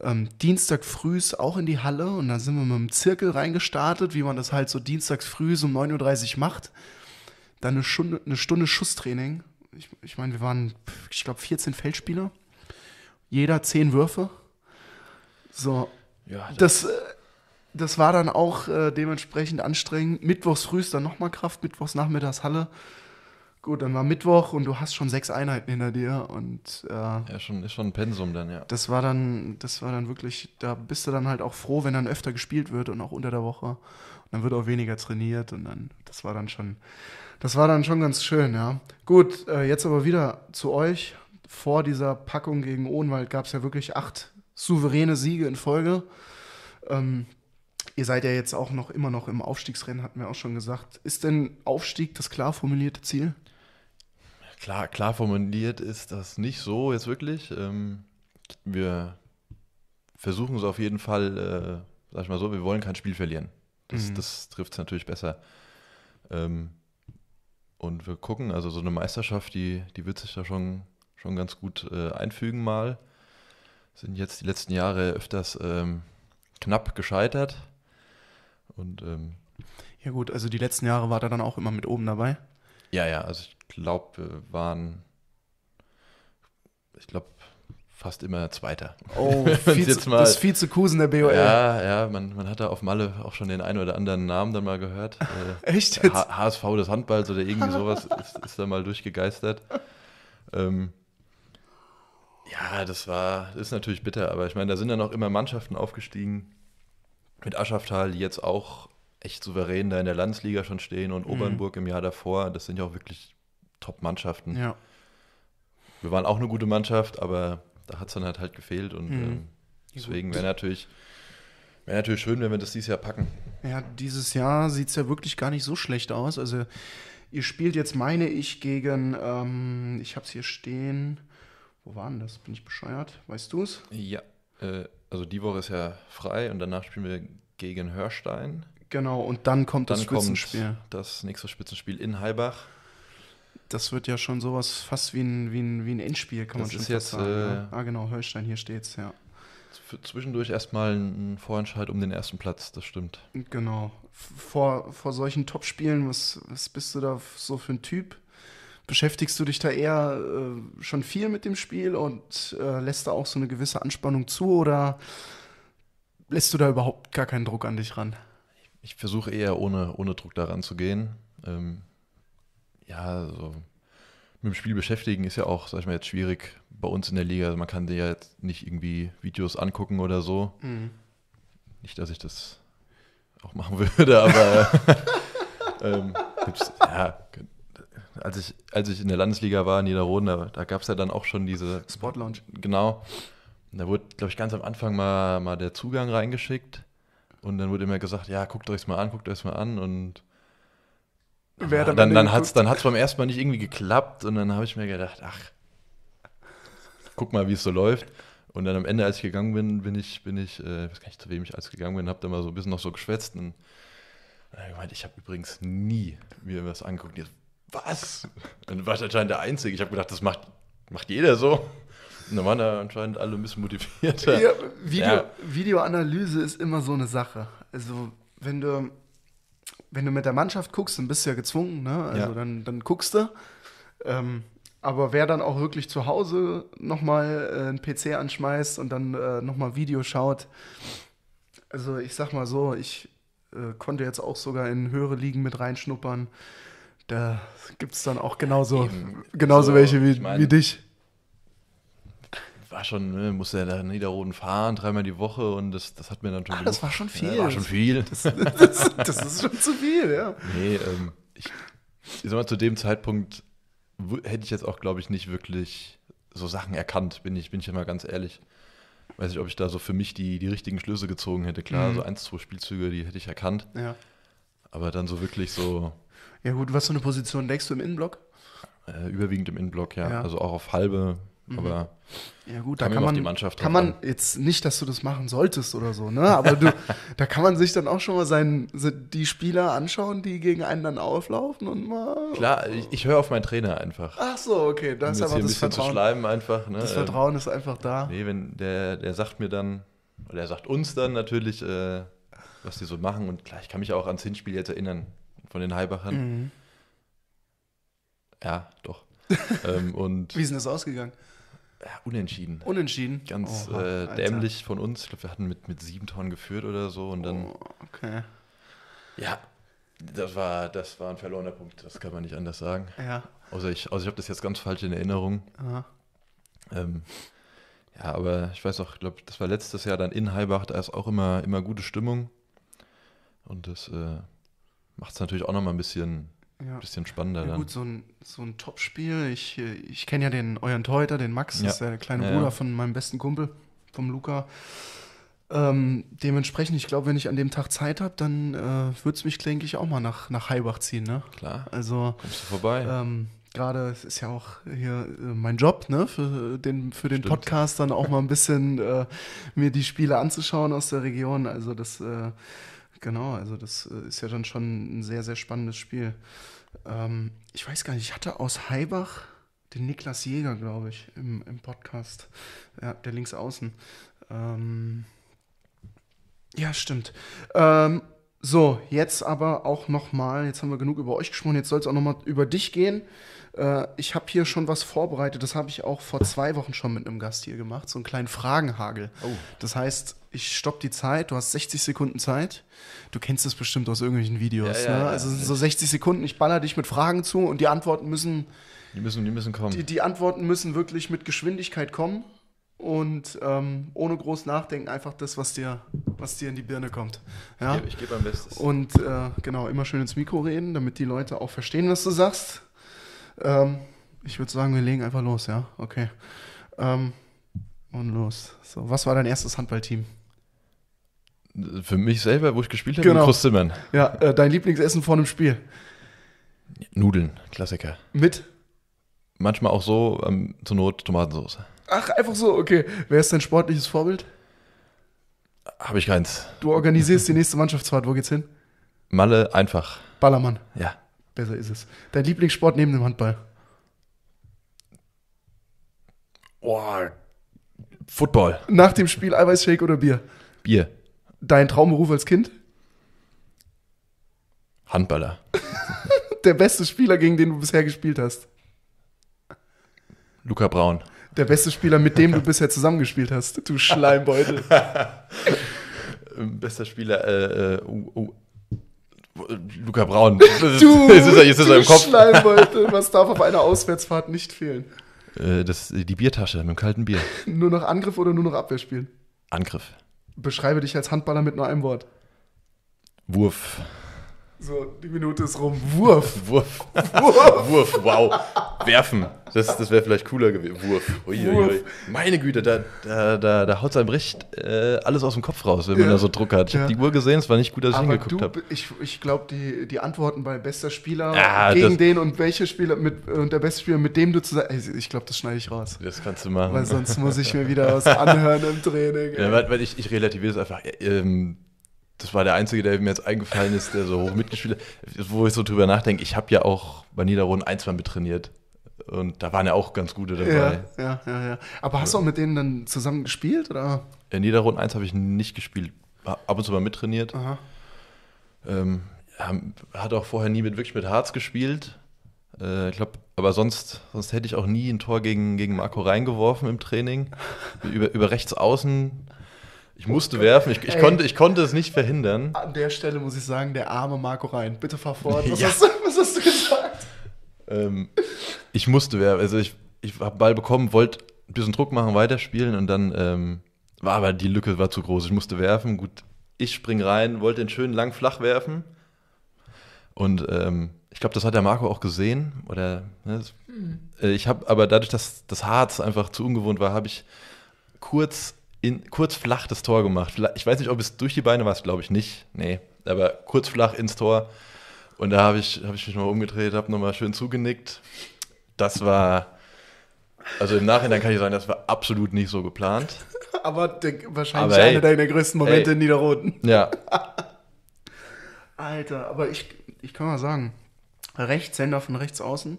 ähm, Dienstag frühs auch in die Halle und dann sind wir mit dem Zirkel reingestartet, wie man das halt so dienstags frühs um 9.30 Uhr macht. Dann eine Stunde, eine Stunde Schusstraining. Ich, ich meine, wir waren, ich glaube, 14 Feldspieler. Jeder 10 Würfe. So, Ja, das, äh, das war dann auch äh, dementsprechend anstrengend. Mittwochs frühs dann nochmal Kraft, mittwochs nachmittags Halle. Gut, dann war Mittwoch und du hast schon sechs Einheiten hinter dir und äh, ja, schon, ist schon ein Pensum dann, ja. das war dann, das war dann wirklich, da bist du dann halt auch froh, wenn dann öfter gespielt wird und auch unter der Woche. Und dann wird auch weniger trainiert und dann, das war dann schon, das war dann schon ganz schön, ja. Gut, äh, jetzt aber wieder zu euch. Vor dieser Packung gegen Ohnwald gab es ja wirklich acht souveräne Siege in Folge. Ähm, ihr seid ja jetzt auch noch immer noch im Aufstiegsrennen, hatten wir auch schon gesagt. Ist denn Aufstieg das klar formulierte Ziel? Klar, klar formuliert ist das nicht so jetzt wirklich. Ähm, wir versuchen es auf jeden Fall, äh, sag ich mal so, wir wollen kein Spiel verlieren. Das, Mhm. das trifft es natürlich besser. Ähm, und wir gucken, also so eine Meisterschaft, die, die wird sich da schon, schon ganz gut äh, einfügen mal. Sind jetzt die letzten Jahre öfters ähm, knapp gescheitert. Und ähm, Ja gut, also die letzten Jahre war er dann auch immer mit oben dabei. Ja, ja, also ich glaube, wir waren, ich glaube, fast immer Zweiter. Oh, Vize, mal- das Vizekusen der BOL. Ja, ja, man, man hat da auf Malle auch schon den einen oder anderen Namen dann mal gehört. Äh, Echt jetzt? H HSV des Handballs oder irgendwie sowas ist, ist da mal durchgegeistert. Ähm, ja, das war, das ist natürlich bitter, aber ich meine, da sind dann auch immer Mannschaften aufgestiegen mit Aschaftal, die jetzt auch echt souverän da in der Landesliga schon stehen und Mhm. Obernburg im Jahr davor. Das sind ja auch wirklich Top-Mannschaften. Ja. Wir waren auch eine gute Mannschaft, aber da hat es dann halt, halt gefehlt und Mhm. ähm, deswegen wäre natürlich, wäre natürlich schön, wenn wir das dieses Jahr packen. Ja, dieses Jahr sieht es ja wirklich gar nicht so schlecht aus. Also ihr spielt jetzt, meine ich, gegen, ähm, ich habe es hier stehen, wo war denn das? Bin ich bescheuert? Weißt du es? Ja, äh, also die Woche ist ja frei und danach spielen wir gegen Hörstein. Genau, und dann kommt Dann das Spitzenspiel. kommt das nächste Spitzenspiel in Heilbach. Das wird ja schon sowas fast wie ein, wie ein, wie ein Endspiel, kann Das man schon jetzt, sagen. äh, ja. Ah, genau, Holstein, hier steht's, ja. Zwischendurch erstmal ein Vorentscheid um den ersten Platz, das stimmt. Genau. Vor, vor solchen Topspielen, was, was bist du da so für ein Typ? Beschäftigst du dich da eher äh, schon viel mit dem Spiel und äh, lässt da auch so eine gewisse Anspannung zu oder lässt du da überhaupt gar keinen Druck an dich ran? Ich versuche eher ohne, ohne Druck daran zu gehen. Ähm, ja, so mit dem Spiel beschäftigen ist ja auch, sag ich mal, jetzt schwierig bei uns in der Liga. Also man kann dir ja jetzt nicht irgendwie Videos angucken oder so. Nicht, dass ich das auch machen würde, aber ähm, gibt's, ja, als ich, als ich in der Landesliga war in Niederroden, da, da gab es ja dann auch schon diese Sport Lounge. Genau. Und da wurde, glaube ich, ganz am Anfang mal, mal der Zugang reingeschickt. Und dann wurde immer gesagt, ja, guckt euch's mal an, guckt euch's mal an. Und Wer dann dann, an dann hat es dann hat's beim ersten Mal nicht irgendwie geklappt. Und dann habe ich mir gedacht, ach, guck mal, wie es so läuft. Und dann am Ende, als ich gegangen bin, bin ich, bin ich, äh, ich weiß gar nicht, zu wem ich als gegangen bin, habe dann mal so ein bisschen noch so geschwätzt. Und dann ich gemeint, ich habe übrigens nie mir was angeguckt. Und was? Dann war ich anscheinend der Einzige. Ich habe gedacht, das macht, macht jeder so. Und dann waren da anscheinend alle ein bisschen motivierter. Ja, Video, Ja. Videoanalyse ist immer so eine Sache. Also, wenn du, wenn du mit der Mannschaft guckst, dann bist du ja gezwungen, ne? Also Ja. dann, dann guckst du. Ähm, aber wer dann auch wirklich zu Hause nochmal äh, einen PC anschmeißt und dann äh, nochmal Video schaut, also ich sag mal so, ich äh, konnte jetzt auch sogar in höhere Ligen mit reinschnuppern. Da gibt es dann auch genauso, Eben. genauso So, welche wie, ich mein- wie dich. War schon, ne, musste ja da in Niederroden fahren, dreimal die Woche und das, das hat mir dann schon Ah, das war schon viel. Ja, war schon viel. Das, das, das ist schon zu viel, ja. Nee, ähm, ich, ich sag mal, zu dem Zeitpunkt hätte ich jetzt auch, glaube ich, nicht wirklich so Sachen erkannt, bin ich, bin ich immer ganz ehrlich. Weiß nicht, ob ich da so für mich die, die richtigen Schlüsse gezogen hätte. Klar, Mhm. so eins, zwei Spielzüge, die hätte ich erkannt, Ja. aber dann so wirklich so Ja gut, was für eine Position denkst du im Innenblock? äh, überwiegend im Innenblock, ja. Ja. Also auch auf halbe, aber Ja gut, da kann man, die Mannschaft kann man jetzt nicht, dass du das machen solltest oder so, ne? Aber du, da kann man sich dann auch schon mal seinen, die Spieler anschauen, die gegen einen dann auflaufen und mal. klar, ich, ich höre auf meinen Trainer einfach. Ach so, okay, da um ist einfach ein das bisschen zu Vertrauen. schleimen einfach. Ne? Das Ähm, Vertrauen ist einfach da. Nee, wenn der, der sagt mir dann, oder er sagt uns dann natürlich, äh, was die so machen. Und klar, ich kann mich auch ans Hinspiel jetzt erinnern von den Heibachern. Mhm. Ja, doch. ähm, und Wie ist denn das ausgegangen? Unentschieden. Unentschieden. Ganz Oha, äh, dämlich von uns. Ich glaube, wir hatten mit, mit sieben Toren geführt oder so. Und dann, Oh, okay. ja, das war, das war ein verlorener Punkt. Das kann man nicht anders sagen. Ja. Außer ich, außer ich habe das jetzt ganz falsch in Erinnerung. Aha. Ähm, ja, aber ich weiß auch, ich glaube, das war letztes Jahr dann in Heibach, da ist auch immer, immer gute Stimmung. Und das äh, macht es natürlich auch nochmal ein bisschen, Ja. bisschen spannender Ja, dann. gut, so ein, so ein Top-Spiel. Ich, ich kenne ja den euren Torhüter, den Max, Ja. das ist der kleine Bruder ja. von meinem besten Kumpel, vom Luca. Ähm, dementsprechend, ich glaube, wenn ich an dem Tag Zeit habe, dann äh, würde es mich, denke ich, auch mal nach, nach Heibach ziehen. Ne? Klar, Also kommst du vorbei. ähm, gerade, es ist ja auch hier äh, mein Job, ne, für den, für den Stimmt. Podcast dann auch mal ein bisschen äh, mir die Spiele anzuschauen aus der Region. Also das, äh, genau, also das äh, ist ja dann schon ein sehr, sehr spannendes Spiel. Ähm, ich weiß gar nicht, ich hatte aus Heibach den Niklas Jäger, glaube ich, im, im Podcast. Ja, der links außen. Ähm, ja, stimmt. Ähm, so, jetzt aber auch nochmal, jetzt haben wir genug über euch gesprochen, jetzt soll es auch nochmal über dich gehen. Äh, ich habe hier schon was vorbereitet, das habe ich auch vor zwei Wochen schon mit einem Gast hier gemacht, so einen kleinen Fragenhagel. Oh. Das heißt, ich stopp die Zeit, du hast 60 Sekunden Zeit. Du kennst das bestimmt aus irgendwelchen Videos. Ja, ja, ne? ja. Also es sind so 60 Sekunden, ich baller dich mit Fragen zu und die Antworten müssen, Die müssen, die müssen kommen. die, die Antworten müssen wirklich mit Geschwindigkeit kommen und ähm, ohne groß nachdenken einfach das, was dir, was dir in die Birne kommt. Ja? Ich, gebe mein Bestes. Und äh, genau, immer schön ins Mikro reden, damit die Leute auch verstehen, was du sagst. Ähm, ich würde sagen, wir legen einfach los, ja? Okay. Ähm, und los. So, was war dein erstes Handballteam? Für mich selber, wo ich gespielt habe, Genau. in Großzimmern. Ja, äh, dein Lieblingsessen vor einem Spiel. Nudeln, Klassiker. Mit? Manchmal auch so, ähm, zur Not Tomatensauce. Ach, einfach so, okay. Wer ist dein sportliches Vorbild? Habe ich keins. Du organisierst die nächste Mannschaftsfahrt. Wo geht's hin? Malle, einfach. Ballermann. Ja. Besser ist es. Dein Lieblingssport neben dem Handball? Boah. Football. Nach dem Spiel Eiweißshake oder Bier? Bier. Dein Traumberuf als Kind? Handballer. Der beste Spieler, gegen den du bisher gespielt hast? Luca Braun. Der beste Spieler, mit dem du bisher zusammengespielt hast? Du Schleimbeutel. Bester Spieler, äh, uh, uh, Luca Braun. Du, jetzt ist er, jetzt ist er im Kopf. Schleimbeutel. Was darf auf einer Auswärtsfahrt nicht fehlen? Äh, das, die Biertasche mit dem kalten Bier. Nur noch Angriff oder nur noch Abwehr spielen? Angriff. Beschreibe dich als Handballer mit nur einem Wort. Wurf. So, die Minute ist rum. Wurf. Wurf. Wurf. Wurf, wow. Werfen. Das, das wäre vielleicht cooler gewesen. Wurf. Uiuiui. Wurf. Meine Güte, da, da, da, da haut einem recht äh, alles aus dem Kopf raus, wenn man Ja. da so Druck hat. Ich Ja. habe die Uhr gesehen, es war nicht gut, dass ich Aber hingeguckt habe. ich, ich glaube, die, die Antworten bei bester Spieler Ja, gegen den und welche Spieler mit und der beste Spieler, mit dem du zusammen. Ich glaube, das schneide ich raus. Das kannst du machen. Weil sonst muss ich mir wieder was anhören im Training. Ja, weil, weil ich, ich relativiere es einfach. Ähm, das war der Einzige, der mir jetzt eingefallen ist, der so hoch mitgespielt hat. Wo ich so drüber nachdenke, ich habe ja auch bei Niederroden ein, zwei mittrainiert. Und da waren ja auch ganz gute dabei. Ja, ja, ja, ja. Aber hast du auch mit denen dann zusammen gespielt? Oder? In Niederroden 1 habe ich nicht gespielt. Ab und zu mal mittrainiert. Aha. Ähm, hat auch vorher nie mit, wirklich mit Harz gespielt. Äh, ich glaube, aber sonst, sonst hätte ich auch nie ein Tor gegen, gegen Marco reingeworfen im Training. über, über rechts außen. Ich musste werfen. Ich, ich, konnte, ich konnte es nicht verhindern. An der Stelle muss ich sagen, der arme Marco Rein. Bitte fahr fort. Was, Ja. hast, du, was hast du gesagt? Ähm, ich musste werfen. Also ich, ich habe Ball bekommen, wollte ein bisschen Druck machen, weiterspielen und dann ähm, war aber die Lücke war zu groß. Ich musste werfen. Gut, ich spring rein, wollte den schön lang flach werfen. Und ähm, ich glaube, das hat der Marco auch gesehen. Oder ne, das, äh, ich habe aber dadurch, dass das Harz einfach zu ungewohnt war, habe ich kurz in, kurz flach das Tor gemacht. Ich weiß nicht, ob es durch die Beine war, glaube ich nicht. Nee, aber kurz flach ins Tor. Und da habe ich, hab ich mich mal umgedreht, habe nochmal schön zugenickt. Das war, also im Nachhinein kann ich sagen, das war absolut nicht so geplant. Aber der, wahrscheinlich Aber einer deiner größten Momente ey. in Niederroden. Ja, Alter, aber ich, ich kann mal sagen, Rechtshänder von rechts außen,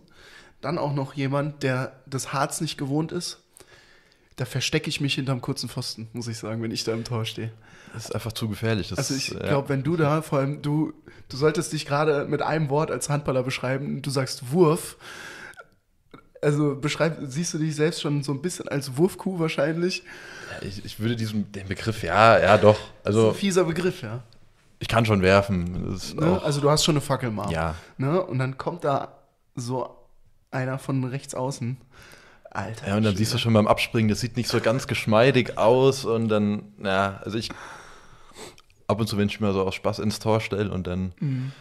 dann auch noch jemand, der das Harz nicht gewohnt ist. Da verstecke ich mich hinterm kurzen Pfosten, muss ich sagen, wenn ich da im Tor stehe. das ist einfach zu gefährlich. Das, Also ich ja. glaube, wenn du da, vor allem du, du solltest dich gerade mit einem Wort als Handballer beschreiben, du sagst Wurf. Also beschreib, siehst du dich selbst schon so ein bisschen als Wurfkuh wahrscheinlich? ich, ich würde diesen den Begriff, ja, ja doch. So Also ein fieser Begriff, ja. ich kann schon werfen. Das ist Ne? Also du hast schon eine Fackel im Arm. ja, Ne? Und dann kommt da so einer von rechts außen. Alter. ja, und dann siehst du schon beim Abspringen, das sieht nicht so ganz geschmeidig aus und dann, ja, also ich ab und zu, wenn ich mir so aus Spaß ins Tor stelle und dann Mhm.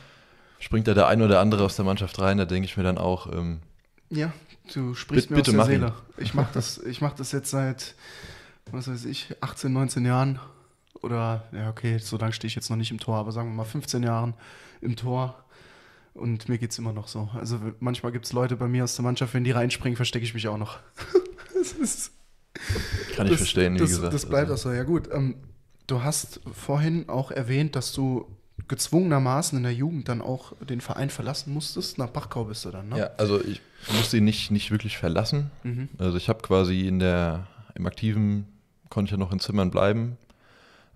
springt da der ein oder andere aus der Mannschaft rein, da denke ich mir dann auch, ähm, Ja, du sprichst Bitte- mir aus der ihn. Seele. Ich mach das, ich mach das jetzt seit, was weiß ich, 18, 19 Jahren. Oder, ja, okay, so lange stehe ich jetzt noch nicht im Tor, aber sagen wir mal 15 Jahren im Tor. Und mir geht's immer noch so. Also manchmal gibt es Leute bei mir aus der Mannschaft, wenn die reinspringen, verstecke ich mich auch noch. das ist, kann ich das, verstehen, wie das, gesagt. Das bleibt also. auch so. Ja gut, ähm, du hast vorhin auch erwähnt, dass du gezwungenermaßen in der Jugend dann auch den Verein verlassen musstest. Nach Bachkau bist du dann, ne? Ja, also ich musste ihn nicht, nicht wirklich verlassen. Mhm. Also ich habe quasi in der, im Aktiven konnte ich ja noch in Zimmern bleiben,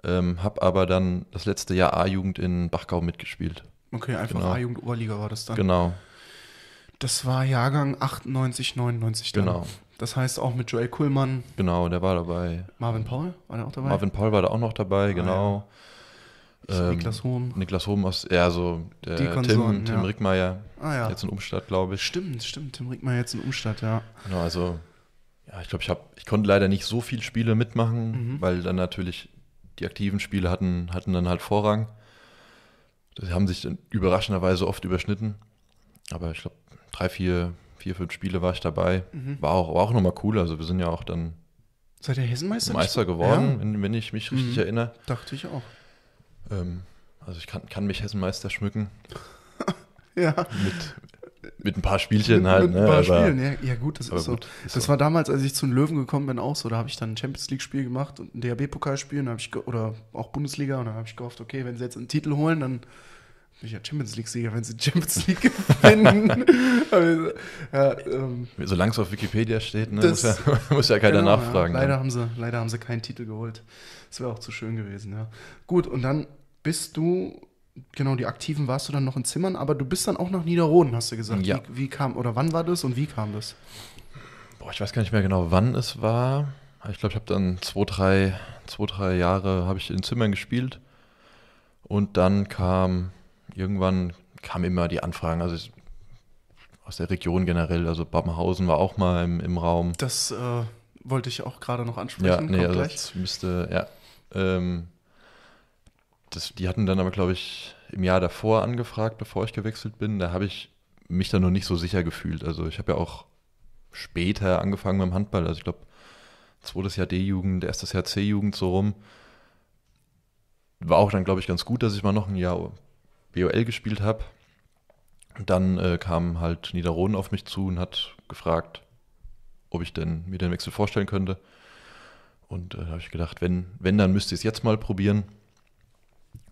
ähm, habe aber dann das letzte Jahr A-Jugend in Bachgau mitgespielt. Okay, einfach Genau. A-Jugend Oberliga war das dann. Genau, Das war Jahrgang 98, 99 dann. genau, Das heißt auch mit Joel Kuhlmann, genau, der war dabei. Marvin Paul, war der auch dabei? Marvin Paul war da auch noch dabei, genau. Ähm, Niklas Hohn. Niklas Hohm aus, ja, so der Die Konsorten, Tim, Tim ja. Rickmeier, Ah ja. jetzt in Umstadt, glaube ich. Stimmt, stimmt. Tim Rickmann jetzt in Umstadt, ja. Genau, also ja, ich glaube, ich ich konnte leider nicht so viele Spiele mitmachen, Mhm. weil dann natürlich die aktiven Spiele hatten, hatten dann halt Vorrang. Die haben sich dann überraschenderweise oft überschnitten. Aber ich glaube, drei, vier, vier, fünf Spiele war ich dabei. Mhm. War auch, war auch nochmal cool. Also wir sind ja auch dann Seid ihr Hessenmeister? Meister geworden, wenn, wenn ich mich richtig Mhm. erinnere. Ja, dachte ich auch. Ähm, also ich kann, kann mich Hessenmeister schmücken. Ja. Mit, mit ein paar Spielchen halt. mit ein ne, paar aber, Spielen. Ja, ja gut, das ist so. gut, ist Das so. war damals, als ich zu den Löwen gekommen bin, auch so. Da habe ich dann ein Champions League-Spiel gemacht und ein DHB-Pokalspiel oder auch Bundesliga und dann habe ich gehofft, okay, wenn sie jetzt einen Titel holen, dann bin ich ja Champions League-Sieger, wenn sie die Champions League gewinnen. Aber, ja, ähm, Solange es auf Wikipedia steht, ne, Das- muss, ja, muss ja keiner genau, nachfragen. Ja. ne? Leider, haben sie, leider haben sie keinen Titel geholt. Das wäre auch zu schön gewesen, ja. Gut, und dann bist du, genau, die Aktiven warst du dann noch in Zimmern, aber du bist dann auch nach Niederroden, hast du gesagt. Ja. Wie, wie kam, oder wann war das und wie kam das? Boah, ich weiß gar nicht mehr genau, wann es war. Ich glaube, ich habe dann zwei drei, zwei, drei Jahre habe ich in Zimmern gespielt. Und dann kam, irgendwann kam immer die Anfragen, also ich, aus der Region generell, also Babenhausen war auch mal im, im Raum. Das äh, wollte ich auch gerade noch ansprechen. Ja, nee, also das müsste, ja. Ähm, das, die hatten dann aber, glaube ich, im Jahr davor angefragt, bevor ich gewechselt bin. Da habe ich mich dann noch nicht so sicher gefühlt. Also ich habe ja auch später angefangen beim Handball. Also ich glaube, zweites Jahr D-Jugend, erstes Jahr C-Jugend so rum. War auch dann, glaube ich, ganz gut, dass ich mal noch ein Jahr BOL gespielt habe. Dann äh, kam halt Niederroden auf mich zu und hat gefragt, ob ich denn mir den Wechsel vorstellen könnte. Und äh, da habe ich gedacht, wenn, wenn, dann müsste ich es jetzt mal probieren,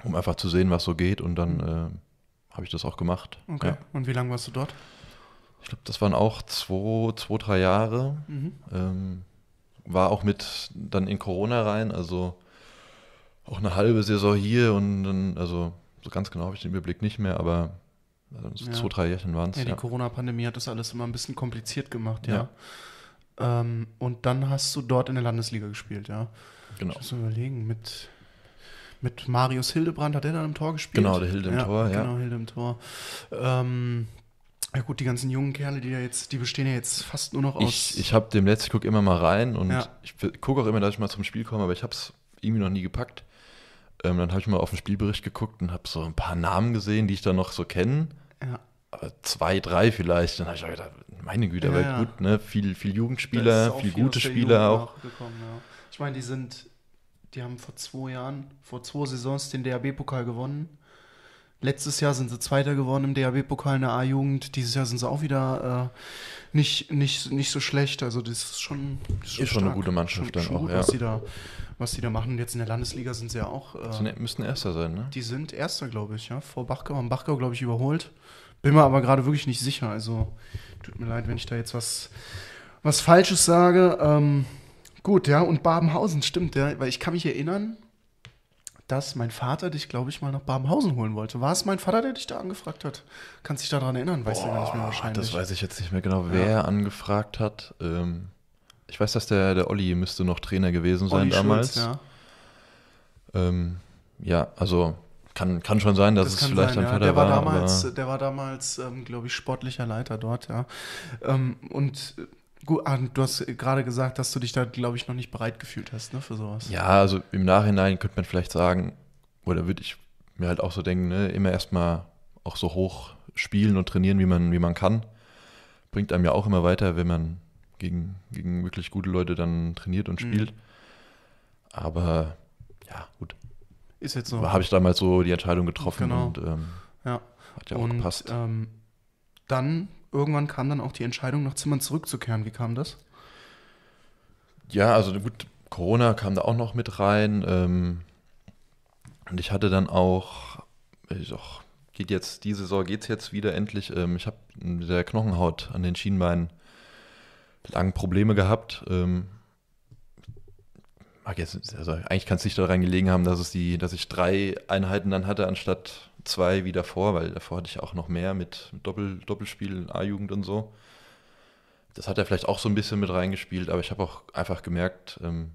um einfach zu sehen, was so geht. Und dann äh, habe ich das auch gemacht. Okay. Ja. Und wie lange warst du dort? Ich glaube, das waren auch zwei, zwei drei Jahre. Mhm. Ähm, war auch mit dann in Corona rein, also auch eine halbe Saison hier und dann, also so ganz genau habe ich den Überblick nicht mehr, aber also so Ja. zwei, drei Jährchen waren es. Ja, die Ja, Corona-Pandemie hat das alles immer ein bisschen kompliziert gemacht, ja. Ja. Ähm, und dann hast du dort in der Landesliga gespielt, ja. genau. Ich muss mal überlegen, mit, mit Marius Hildebrand hat er dann im Tor gespielt? Genau, der Hilde im Tor, ja. Genau, Hilde im Tor. Ähm, ja gut, die ganzen jungen Kerle, die da jetzt, die bestehen ja jetzt fast nur noch aus. Ich, ich habe dem letzten guck immer mal rein und Ja. ich gucke auch immer, dass ich mal zum Spiel komme, aber ich habe es irgendwie noch nie gepackt. Ähm, dann habe ich mal auf den Spielbericht geguckt und habe so ein paar Namen gesehen, die ich dann noch so kenne. ja. Aber zwei, drei vielleicht. Dann habe ich auch gedacht, meine Güte, Ja, aber ja. gut, ne? Viel, viel Da Jugendspieler, viel viel gute Spieler auch. nachgekommen, ja. Ich meine, die sind, die haben vor zwei Jahren, vor zwei Saisons den DHB-Pokal gewonnen. Letztes Jahr sind sie Zweiter geworden im DHB-Pokal in der A-Jugend. Dieses Jahr sind sie auch wieder äh, nicht, nicht, nicht so schlecht. Also das ist schon, das Ist schon eine gute Mannschaft schon, dann schon auch, gut, ja. was die da, was die da machen. Jetzt in der Landesliga sind sie ja auch. Äh, So, ne, müssten Erster sein, ne? die sind Erster, glaube ich, ja. Vor Bachgau. Haben Bachgau, glaube ich, überholt. Bin mir aber gerade wirklich nicht sicher. Also tut mir leid, wenn ich da jetzt was, was Falsches sage. Ähm, gut, ja. Und Babenhausen, stimmt, ja. Weil ich kann mich erinnern, dass mein Vater dich, glaube ich, mal nach Babenhausen holen wollte. War es mein Vater, der dich da angefragt hat? Kannst dich daran erinnern? Weißt du gar nicht mehr wahrscheinlich. Das weiß ich jetzt nicht mehr genau, wer angefragt hat. Ähm, ich weiß, dass der, der Olli müsste noch Trainer gewesen sein Olli damals. Schulz, ja. Ähm, ja, also kann, kann schon sein, dass es kann vielleicht sein, dein ja. Vater der war. war. damals, der war damals, ähm, glaube ich, sportlicher Leiter dort, ja. Ähm, und gut, ah, du hast gerade gesagt, dass du dich da, glaube ich, noch nicht bereit gefühlt hast, ne, für sowas. ja, also im Nachhinein könnte man vielleicht sagen, oder würde ich mir halt auch so denken, ne, immer erstmal auch so hoch spielen und trainieren, wie man, wie man kann. Bringt einem ja auch immer weiter, wenn man gegen, gegen wirklich gute Leute dann trainiert und Mhm. spielt. Aber ja, gut. Ist jetzt so. Habe ich damals so die Entscheidung getroffen Genau. und ähm, Ja. hat ja auch und gepasst. ähm, dann, irgendwann kam dann auch die Entscheidung, nach Zimmern zurückzukehren. Wie kam das? Ja, also gut, Corona kam da auch noch mit rein. Ähm, und ich hatte dann auch, ich auch geht jetzt, die Saison geht es jetzt wieder endlich. Ähm, ich habe mit der Knochenhaut an den Schienbeinen lange Probleme gehabt. Ähm, also eigentlich kann es nicht daran gelegen haben, dass es die, dass ich drei Einheiten dann hatte, anstatt zwei wie davor, weil davor hatte ich auch noch mehr mit Doppel, Doppelspiel, A-Jugend und so. Das hat er vielleicht auch so ein bisschen mit reingespielt, aber ich habe auch einfach gemerkt, ähm,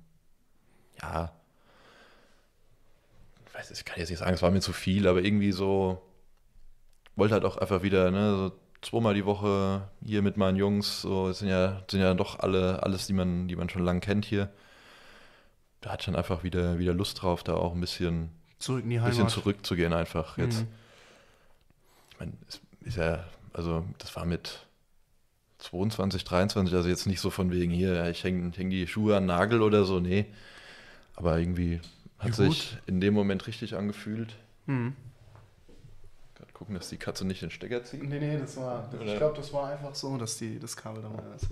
ja, ich weiß, ich kann jetzt nicht sagen, es war mir zu viel, aber irgendwie so, wollte halt auch einfach wieder, ne, so zweimal die Woche hier mit meinen Jungs, so, es sind ja, sind ja doch alle, alles, die man, die man schon lange kennt hier. Da hatte ich dann einfach wieder, wieder Lust drauf, da auch ein bisschen, Zurück in die bisschen Heimat. zurückzugehen einfach jetzt. Mhm. Ich meine, es ist ja, also das war mit 22, 23, also jetzt nicht so von wegen hier, ich hänge häng die Schuhe an den Nagel oder so, nee. Aber irgendwie hat Ja, sich in dem Moment richtig angefühlt. Mhm. Gerade gucken, dass die Katze nicht den Stecker zieht. Nee, nee, das war, ich Oder- glaube, das war einfach so, dass die, das Kabel da mal ist.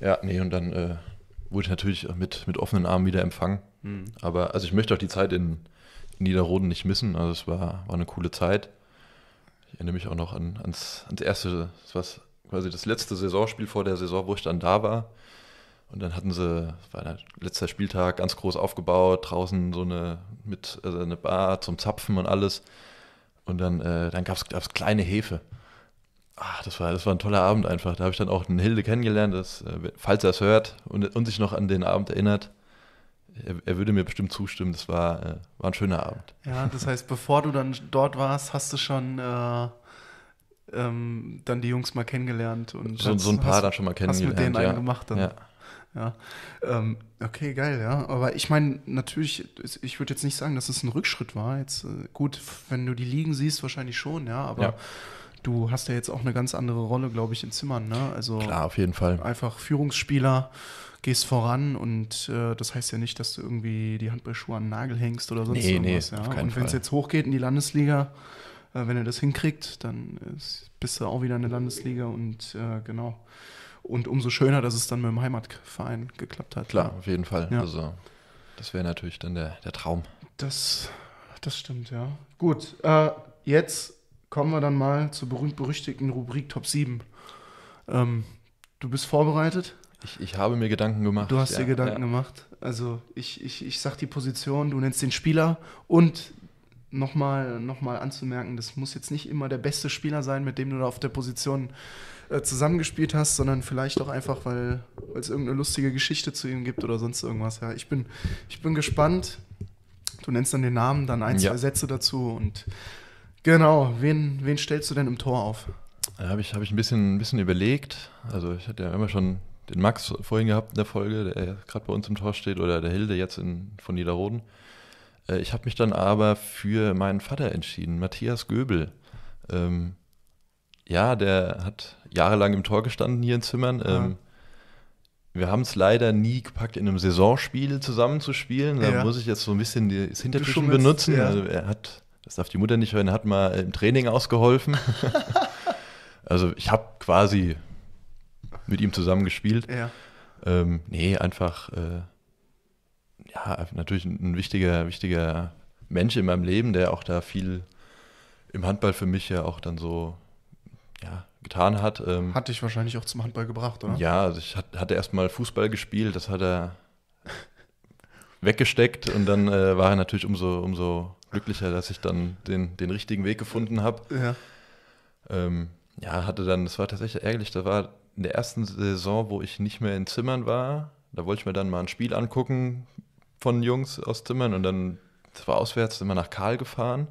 Ja, nee, und dann äh, wurde ich natürlich auch mit, mit offenen Armen wieder empfangen. Mhm. Aber also ich möchte auch die Zeit in, in Niederroden nicht missen. Also es war, war eine coole Zeit. Ich erinnere mich auch noch an, ans, ans erste, das war quasi das letzte Saisonspiel vor der Saison, wo ich dann da war. Und dann hatten sie, es war der letzter Spieltag, ganz groß aufgebaut, draußen so eine mit also eine Bar zum Zapfen und alles. Und dann, äh, dann gab es kleine Hefe. Ach, das war, das war ein toller Abend einfach. Da habe ich dann auch einen Hilde kennengelernt, das, äh, falls er es hört und, und sich noch an den Abend erinnert. Er, er würde mir bestimmt zustimmen. Das war, äh, war ein schöner Abend. Ja, das heißt, bevor du dann dort warst, hast du schon äh, ähm, dann die Jungs mal kennengelernt und So, so ein paar hast, dann schon mal hast mit kennengelernt. denen ja. einen gemacht dann. Ja. Ja. Ähm, okay, geil, ja. Aber ich meine, natürlich, ich würde jetzt nicht sagen, dass es ein Rückschritt war. Jetzt äh, gut, wenn du die Ligen siehst, wahrscheinlich schon, ja. Aber Ja. Du hast ja jetzt auch eine ganz andere Rolle, glaube ich, in Zimmern, ne? Also Klar, auf jeden Fall. einfach Führungsspieler, gehst voran und äh, das heißt ja nicht, dass du irgendwie die Handballschuhe an den Nagel hängst oder sonst Nee, nee, irgendwas. ja. auf keinen und wenn es jetzt hochgeht in die Landesliga, äh, wenn er das hinkriegt, dann ist, bist du auch wieder in der Landesliga und äh, genau. Und umso schöner, dass es dann mit dem Heimatverein geklappt hat. Klar, auf jeden Fall. Ja. Also, das wäre natürlich dann der, der Traum. Das, das stimmt, ja. Gut, äh, jetzt kommen wir dann mal zur berühmt-berüchtigten Rubrik Top 7. Ähm, du bist vorbereitet? Ich, ich habe mir Gedanken gemacht. Du hast ja, dir Gedanken ja. gemacht. Also ich, ich, ich sag die Position, du nennst den Spieler und nochmal noch mal anzumerken, das muss jetzt nicht immer der beste Spieler sein, mit dem du da auf der Position äh, zusammengespielt hast, sondern vielleicht auch einfach, weil weil es irgendeine lustige Geschichte zu ihm gibt oder sonst irgendwas. Ja, ich bin, ich bin gespannt. Du nennst dann den Namen, dann ein, Ja. zwei Sätze dazu und genau, wen, wen stellst du denn im Tor auf? Da habe ich, hab ich ein bisschen, ein bisschen überlegt. Also ich hatte ja immer schon den Max vorhin gehabt in der Folge, der gerade bei uns im Tor steht, oder der Hilde jetzt in, von Niederroden. Äh, Ich habe mich dann aber für meinen Vater entschieden, Matthias Göbel. Ähm, ja, der hat jahrelang im Tor gestanden hier in Zimmern. Ähm, wir haben es leider nie gepackt, in einem Saisonspiel zusammenzuspielen. Da Ja. muss ich jetzt so ein bisschen das schummelst, benutzen. ja. Also er hat, das darf die Mutter nicht hören, er hat mal im Training ausgeholfen. also ich habe quasi mit ihm zusammen gespielt. Ja. Ähm, nee, einfach, äh, ja, natürlich ein wichtiger, wichtiger Mensch in meinem Leben, der auch da viel im Handball für mich ja auch dann so ja, getan hat. Ähm, Hat dich wahrscheinlich auch zum Handball gebracht, oder? ja, also ich hat, hatte erstmal Fußball gespielt, das hat er weggesteckt und dann äh, war er natürlich umso, umso glücklicher, dass ich dann den, den richtigen Weg gefunden habe. Ja. Ähm, ja, hatte dann, das war tatsächlich ärgerlich, da war in der ersten Saison, wo ich nicht mehr in Zimmern war, da wollte ich mir dann mal ein Spiel angucken von Jungs aus Zimmern und dann, das war auswärts, sind wir nach Karl gefahren.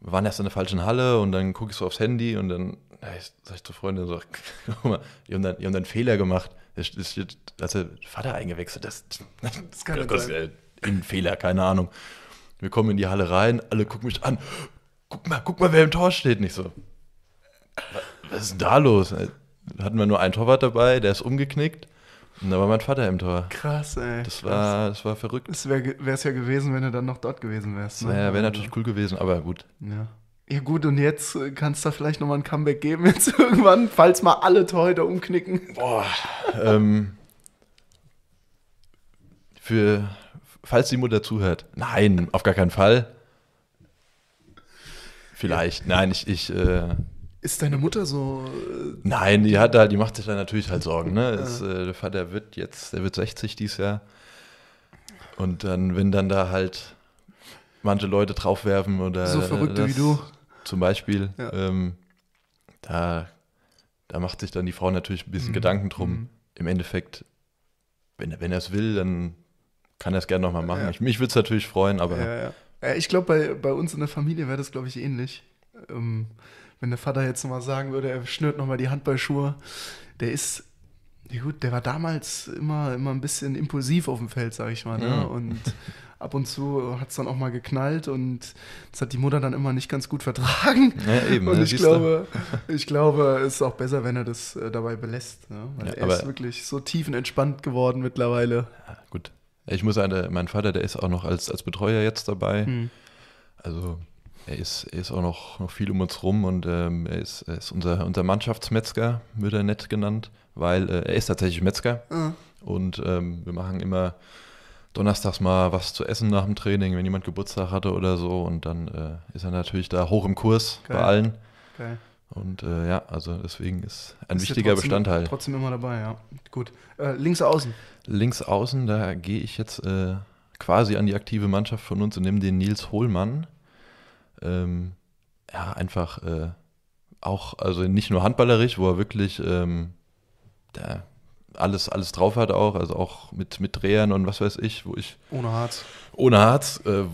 Wir waren erst in der falschen Halle und dann gucke ich so aufs Handy und dann ja, ich, sag ich zur Freundin so, guck mal, die haben dann, die haben dann einen Fehler gemacht. Das steht, als der Vater eingewechselt, das, das kann das, sein. ein Fehler, keine Ahnung. Wir kommen in die Halle rein, alle gucken mich an. Guck mal, guck mal, wer im Tor steht. Nicht so. Was ist denn da los? Da hatten wir nur einen Torwart dabei, der ist umgeknickt. Und da war mein Vater im Tor. Krass, ey. Das war, das war verrückt. Es wäre es ja gewesen, wenn du dann noch dort gewesen wärst. Ne? Naja, wäre natürlich cool gewesen, aber gut. Ja. Ja gut, und jetzt äh, kannst du da vielleicht nochmal ein Comeback geben, jetzt irgendwann, falls mal alle Torhüter umknicken. Boah. ähm, für, falls die Mutter zuhört. Nein, auf gar keinen Fall. Vielleicht. Nein, ich, ich äh, Ist deine Mutter so... äh, Nein, die hat da, die macht sich da natürlich halt Sorgen. Ne? Es, äh, der Vater wird jetzt, der wird 60 dieses Jahr. Und dann, wenn dann da halt manche Leute draufwerfen oder So Verrückte das, wie du. Zum Beispiel, Ja. ähm, da, da macht sich dann die Frau natürlich ein bisschen Mhm. Gedanken drum. Mhm. Im Endeffekt, wenn, wenn er es will, dann kann er es gerne nochmal machen. Ja. Ich, mich würde es natürlich freuen, aber Ja, ja. ja ich glaube, bei, bei uns in der Familie wäre das, glaube ich, ähnlich. Ähm, wenn der Vater jetzt nochmal sagen würde, er schnürt nochmal die Handballschuhe, der ist... Ja gut, der war damals immer, immer ein bisschen impulsiv auf dem Feld, sag ich mal. Ne? Mhm. Und ab und zu hat es dann auch mal geknallt und das hat die Mutter dann immer nicht ganz gut vertragen. ja, eben. Und ne, ich du? glaube, ich glaube, es ist auch besser, wenn er das äh, dabei belässt. Ne? Weil Ja, er ist wirklich so tiefenentspannt geworden mittlerweile. Ja, gut. Ich muss sagen, mein Vater, der ist auch noch als, als Betreuer jetzt dabei. Hm. Also er ist, er ist auch noch, noch viel um uns rum und ähm, er, ist, er ist unser, unser Mannschaftsmetzger, wird er nett genannt, weil äh, er ist tatsächlich Metzger Ah, und ähm, wir machen immer donnerstags mal was zu essen nach dem Training, wenn jemand Geburtstag hatte oder so und dann äh, ist er natürlich da hoch im Kurs Geil. bei allen geil. Und äh, ja, also deswegen ist ein Ist wichtiger trotzdem, Bestandteil. Trotzdem immer dabei, ja. Gut. Äh, links außen. Links außen, da gehe ich jetzt äh, quasi an die aktive Mannschaft von uns und nehme den Nils Hohlmann. Ähm, ja, einfach äh, auch, also nicht nur handballerisch, wo er wirklich ähm, da alles, alles drauf hat auch, also auch mit, mit Drehern und was weiß ich, wo ich Ohne Harz. ohne Harz, äh,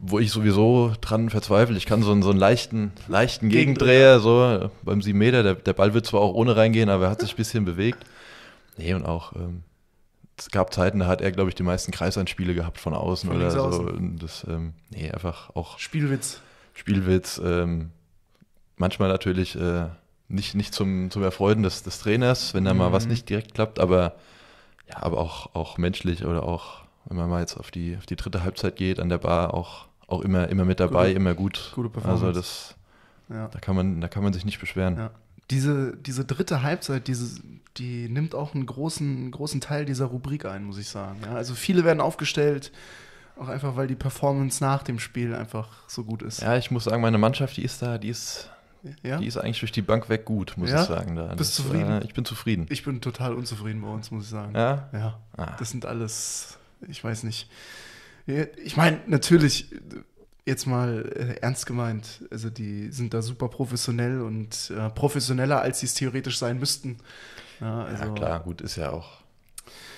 wo ich sowieso dran verzweifle. Ich kann so einen, so einen leichten, leichten Gegendreher, so äh, beim 7 Meter, der, der Ball wird zwar auch ohne reingehen, aber er hat sich ein bisschen bewegt. Nee, und auch ähm, es gab Zeiten, da hat er, glaube ich, die meisten Kreisanspiele gehabt von außen Von oder so. außen. Und das, ähm, nee, einfach auch Spielwitz. Spielwitz. Ähm, manchmal natürlich äh, nicht, nicht zum, zum Erfreuen des, des Trainers, wenn da mal was Mhm. nicht direkt klappt, aber ja, aber auch, auch menschlich oder auch, wenn man mal jetzt auf die, auf die dritte Halbzeit geht, an der Bar auch, auch immer, immer mit dabei, Gute- immer gut. gute Performance. Also das, Ja. da kann man, da kann man sich nicht beschweren. Ja. Diese, diese dritte Halbzeit, diese, die nimmt auch einen großen, großen Teil dieser Rubrik ein, muss ich sagen. Ja, also viele werden aufgestellt, auch einfach, weil die Performance nach dem Spiel einfach so gut ist. Ja, ich muss sagen, meine Mannschaft, die ist da, die ist, Ja? die ist eigentlich durch die Bank weg gut, muss Ja? ich sagen. Da. Bist Das, zufrieden? Äh, ich bin zufrieden. Ich bin total unzufrieden bei uns, muss ich sagen. Ja? Ja, Ah. das sind alles, ich weiß nicht. Ich meine, natürlich, jetzt mal äh, ernst gemeint, also die sind da super professionell und äh, professioneller, als sie es theoretisch sein müssten. Ja, also, ja, klar, gut, ist ja auch,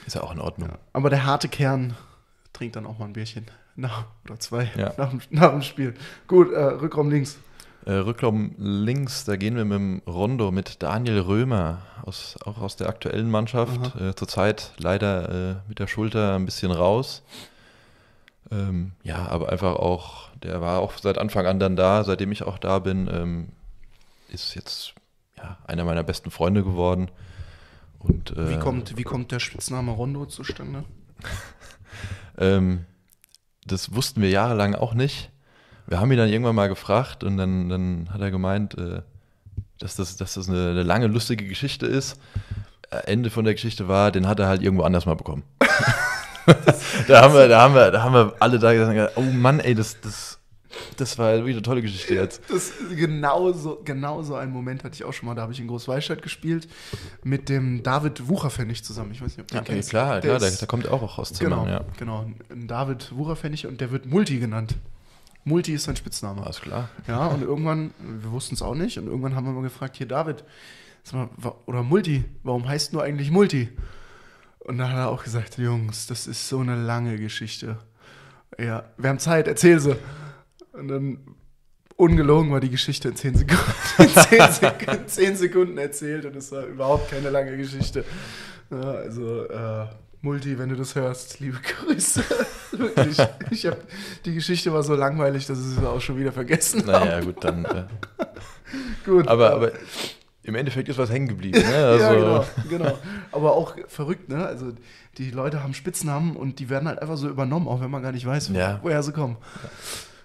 ist ja auch in Ordnung. Ja. Aber der harte Kern trinkt dann auch mal ein Bierchen. Na, oder zwei Ja. nach, dem, nach dem Spiel. Gut, äh, Rückraum links. Äh, Rückraum links, da gehen wir mit dem Rondo mit Daniel Römer, aus, auch aus der aktuellen Mannschaft. Äh, zurzeit leider äh, mit der Schulter ein bisschen raus. Ähm, ja, aber einfach auch, der war auch seit Anfang an dann da, seitdem ich auch da bin, ähm, ist jetzt ja, einer meiner besten Freunde geworden. Und, äh, Wie, kommt, wie kommt der Spitzname Rondo zustande? Ähm, das wussten wir jahrelang auch nicht. Wir haben ihn dann irgendwann mal gefragt und dann, dann hat er gemeint, äh, dass das, dass das eine, eine lange, lustige Geschichte ist. Äh, Ende von der Geschichte war, den hat er halt irgendwo anders mal bekommen. da, haben wir, da, haben wir, da haben wir alle da gesagt, oh Mann, ey, das, das, das war wirklich eine tolle Geschichte jetzt. Das genauso, genauso einen Moment hatte ich auch schon mal. Da habe ich in Großwallstadt gespielt mit dem David Wucherpfennig zusammen. Ich weiß nicht, ob du den Okay, kennst. klar, Der klar, der, ist- der kommt auch aus Zimmern, Genau, ja. genau. Ein David Wucherpfennig und der wird Multi genannt. Multi ist sein Spitzname. Alles klar. Ja, und irgendwann, wir wussten es auch nicht, und irgendwann haben wir mal gefragt, hier David, mal, oder Multi, warum heißt du eigentlich Multi? Und dann hat er auch gesagt, Jungs, das ist so eine lange Geschichte. Ja, wir haben Zeit, erzähl sie. Und dann, ungelogen war die Geschichte in 10 Sekunden, in 10 Sekunden, 10 Sekunden erzählt und es war überhaupt keine lange Geschichte. Ja, also, äh, Multi, wenn du das hörst, liebe Grüße. Wirklich. Ich hab, die Geschichte war so langweilig, dass ich sie auch schon wieder vergessen habe. Naja, gut, dann. Äh, Gut. aber, aber im Endeffekt ist was hängen geblieben. Ne? Also, ja, genau, genau. Aber auch verrückt, ne? Also die Leute haben Spitznamen und die werden halt einfach so übernommen, auch wenn man gar nicht weiß, Ja. woher sie kommen.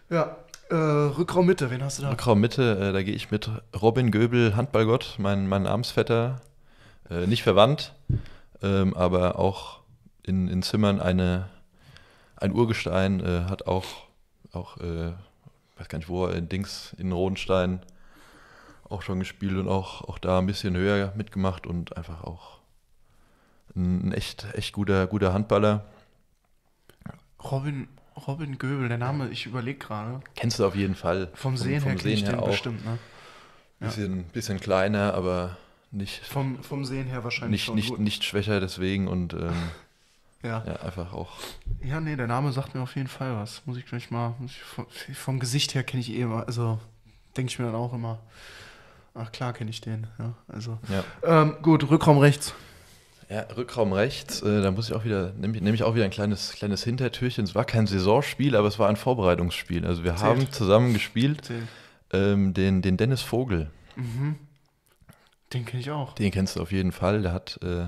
Ja, äh, Rückraum Mitte, wen hast du da? Rückraum Mitte, äh, da gehe ich mit Robin Göbel, Handballgott, mein, mein Namensvetter, äh, nicht verwandt, ähm, aber auch in, in Zimmern eine, ein Urgestein, äh, hat auch, auch äh, weiß gar nicht wo, in Dings, in Rodenstein auch schon gespielt und auch, auch da ein bisschen höher mitgemacht und einfach auch ein, echt, echt guter, guter Handballer. Robin, Robin Göbel, der Name, ich überlege gerade. Kennst du auf jeden Fall. Vom Sehen her kenne ich den bestimmt, ne? Ja. Bisschen, bisschen kleiner, aber nicht, Vom, vom Sehen her wahrscheinlich nicht, nicht, gut. nicht schwächer deswegen und ähm, Ja. ja, einfach auch. ja, nee, der Name sagt mir auf jeden Fall was. Muss ich gleich mal, ich, vom, vom Gesicht her kenne ich eh immer, also denke ich mir dann auch immer, ach klar kenne ich den, ja, also. Ja, Ähm, gut, Rückraum rechts. ja Rückraum rechts, äh, da muss ich auch wieder, nehme ich, nehm ich auch wieder ein kleines, kleines Hintertürchen. Es war kein Saisonspiel, aber es war ein Vorbereitungsspiel. Also wir Zählt. haben zusammen gespielt, ähm, den, den Dennis Vogel. Mhm. Den kenne ich auch. Den kennst du auf jeden Fall. Der hat äh,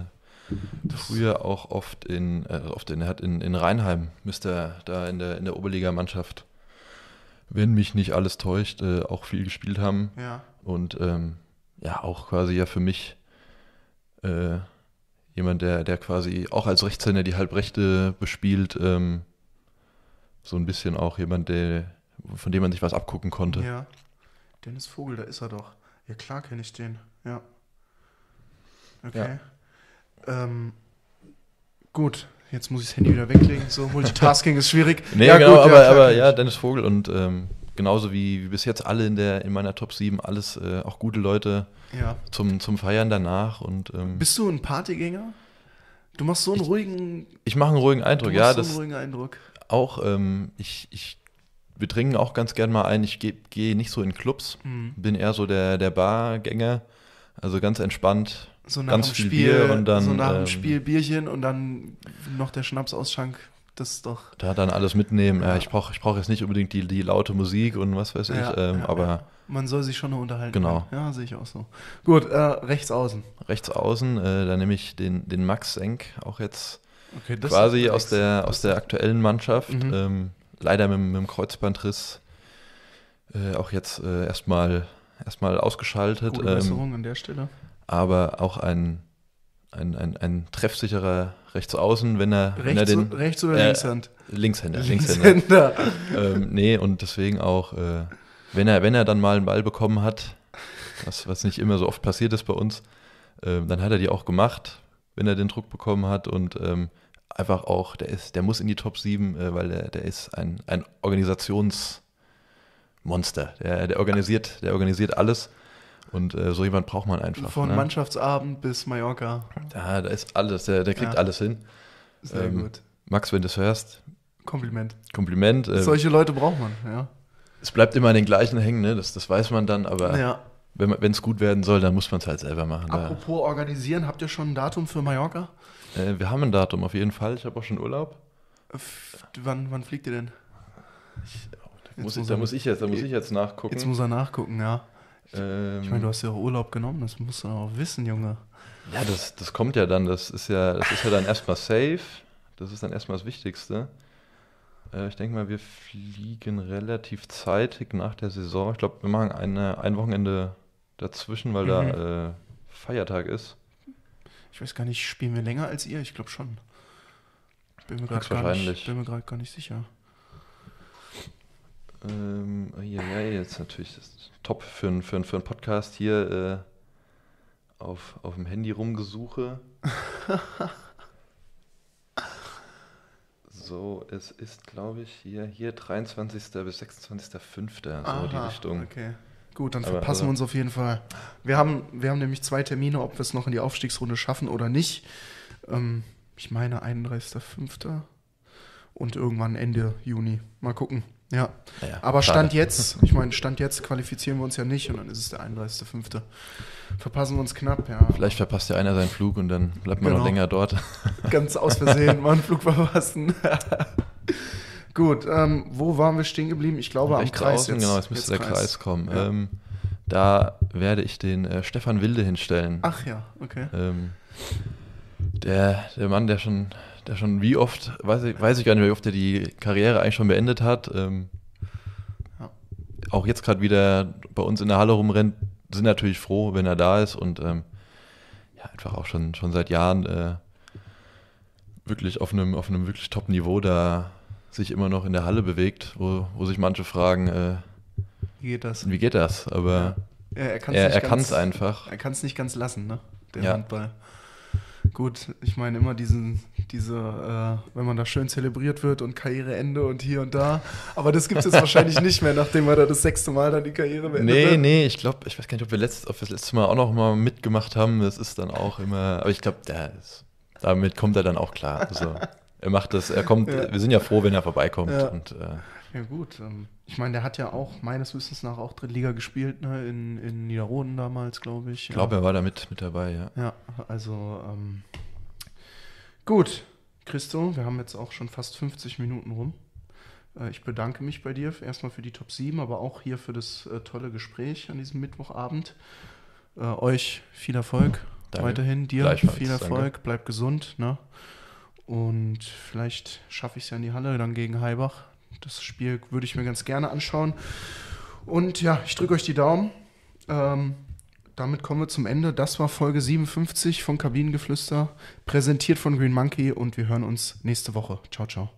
früher auch oft in, äh, oft in, hat in, in Rheinheim, müsste er da in der, in der Oberligamannschaft, wenn mich nicht alles täuscht, äh, auch viel gespielt haben. Ja. Und ähm, ja, auch quasi ja für mich äh, jemand, der, der quasi auch als Rechtshänder die Halbrechte bespielt, ähm, so ein bisschen auch jemand, der, von dem man sich was abgucken konnte. Ja. Dennis Vogel, da ist er doch. Ja, klar kenne ich den. Ja. Okay. Ähm, gut, jetzt muss ich das Handy wieder weglegen. So, Multitasking ist schwierig. Nee, ja, genau, gut, aber, klar aber ja. Dennis Vogel und ähm, genauso wie, wie bis jetzt alle in der in meiner Top 7, alles äh, auch gute Leute Ja. zum, zum Feiern danach. Und ähm, Bist du ein Partygänger? Du machst so einen Ich- ruhigen, ich mache einen ruhigen Eindruck, ja, so einen das ruhigen Eindruck. auch, ähm, ich, ich, wir trinken auch ganz gern mal ein, ich gehe geh nicht so in Clubs, Mhm. bin eher so der, der Bargänger, also ganz entspannt, So nach ganz dem Spiel, und dann, so nach dem ähm, Spiel Bierchen und dann noch der Schnapsausschank. Das ist doch. Da dann alles mitnehmen. Ja, ich brauche ich brauch jetzt nicht unbedingt die, die laute Musik und was weiß Ja, ich, ähm, ja, aber Man soll sich schon noch unterhalten. Genau. können. Ja, sehe ich auch so. Gut, äh, rechts außen. rechts außen, äh, da nehme ich den, den Max Senk, auch jetzt Okay, quasi aus der, aus der aktuellen Mannschaft. Mhm. Ähm, leider mit, mit dem Kreuzbandriss äh, auch jetzt äh, erstmal erstmal ausgeschaltet. Gute Ähm, Besserung an der Stelle. Aber auch ein, ein, ein, ein treffsicherer Rechtsaußen, wenn er, wenn er Rechts, den rechts oder äh, Linkshand? Linkshänder, Linkshänder. Linkshänder. ähm, nee, und deswegen auch, äh, wenn, er, wenn er dann mal einen Ball bekommen hat, was, was nicht immer so oft passiert ist bei uns, ähm, dann hat er die auch gemacht, wenn er den Druck bekommen hat und ähm, einfach auch, der ist, der muss in die Top 7, äh, weil der, der ist ein, ein Organisationsmonster. Der, der organisiert, der organisiert alles und äh, so jemand braucht man einfach. Von ne? Mannschaftsabend bis Mallorca. Da, da ist alles, der, der kriegt Ja. alles hin. Sehr Ähm, gut. Max, wenn du es hörst, Kompliment. Kompliment. Äh, Solche Leute braucht man, ja. es bleibt immer an den gleichen hängen, ne? das, das weiß man dann, aber ja. wenn es gut werden soll, dann muss man es halt selber machen. Da, Apropos organisieren, habt ihr schon ein Datum für Mallorca? äh, wir haben ein Datum auf jeden Fall. Ich habe auch schon Urlaub. F wann, wann fliegt ihr denn? Da muss, ich, da muss ich jetzt, da muss ich jetzt nachgucken. Jetzt muss er nachgucken, ja. Ähm, Ich meine, du hast ja auch Urlaub genommen, das musst du auch wissen, Junge. ja, das, das kommt ja dann. Das ist ja, das ist ja dann erstmal safe. Das ist dann erstmal das Wichtigste. Äh, ich denke mal, wir fliegen relativ zeitig nach der Saison. Ich glaube, wir machen eine, ein Wochenende dazwischen, weil Mhm. da äh, Feiertag ist. Ich weiß gar nicht, spielen wir länger als ihr? Ich glaube schon. Bin mir gerade gar, nicht- Höchstwahrscheinlich. bin mir grad gar nicht sicher. Ähm, ja, ja, jetzt natürlich das top für, für, für einen Podcast hier äh, auf, auf dem Handy rumgesuche. so, es ist, glaube ich, hier, hier 23. bis 26.05. So die Richtung. Okay. Gut, dann verpassen also- wir uns auf jeden Fall. Wir haben, wir haben nämlich zwei Termine, ob wir es noch in die Aufstiegsrunde schaffen oder nicht. Ähm, ich meine 31.05. und irgendwann Ende Juni. Mal gucken. Ja. Naja, Aber schade. Stand jetzt, ich meine, Stand jetzt qualifizieren wir uns ja nicht und dann ist es der 31.05. Verpassen wir uns knapp, ja. Vielleicht verpasst ja einer seinen Flug und dann bleibt man Genau. noch länger dort. Ganz aus Versehen mal einen Flug verpassen. Gut, ähm, wo waren wir stehen geblieben? Ich glaube Rechts am Kreis außen, jetzt. genau, jetzt müsste Jetzt der Kreis, kommen. Ja. Ähm, da werde ich den äh, Stefan Wilde hinstellen. Ach ja, okay. Ähm, der, der Mann, der schon, der schon wie oft, weiß ich, weiß ich gar nicht, wie oft er die Karriere eigentlich schon beendet hat, ähm, Ja. auch jetzt gerade wieder bei uns in der Halle rumrennt, sind natürlich froh, wenn er da ist und ähm, ja, einfach auch schon, schon seit Jahren äh, wirklich auf einem, auf einem wirklich Top-Niveau da sich immer noch in der Halle bewegt, wo, wo sich manche fragen, äh, Wie geht das? wie geht das? Aber Ja, er kann es er kann es einfach. Er kann es nicht ganz lassen, ne? Der Ja. Handball. Gut, ich meine immer diesen, diese, äh, wenn man da schön zelebriert wird und Karriereende und hier und da. Aber das gibt es jetzt wahrscheinlich nicht mehr, nachdem wir da das sechste Mal dann die Karriere beendet Nee, hat. nee, ich glaube, ich weiß gar nicht, ob wir, letzt, ob wir das letzte Mal auch noch mal mitgemacht haben. Das ist dann auch immer, aber ich glaube, damit kommt er dann auch klar. Also, er macht das, er kommt, Ja. wir sind ja froh, wenn er vorbeikommt. Ja. Und äh, Ja gut, ähm, ich meine, der hat ja auch meines Wissens nach auch Drittliga gespielt, ne? In, in Niederroden damals, glaube ich. ich glaube, er war da mit, mit dabei, ja. Ja, also ähm, gut, Christo, wir haben jetzt auch schon fast 50 Minuten rum. Äh, ich bedanke mich bei dir erstmal für die Top 7, aber auch hier für das äh, tolle Gespräch an diesem Mittwochabend. Äh, euch viel Erfolg Danke. weiterhin, dir viel danke. Erfolg, bleib gesund, ne? Und vielleicht schaffe ich es ja in die Halle dann gegen Heibach. Das Spiel würde ich mir ganz gerne anschauen. Und ja, ich drücke euch die Daumen. Ähm, damit kommen wir zum Ende. Das war Folge 57 von Kabinengeflüster, präsentiert von Green Monkey und wir hören uns nächste Woche. Ciao, ciao.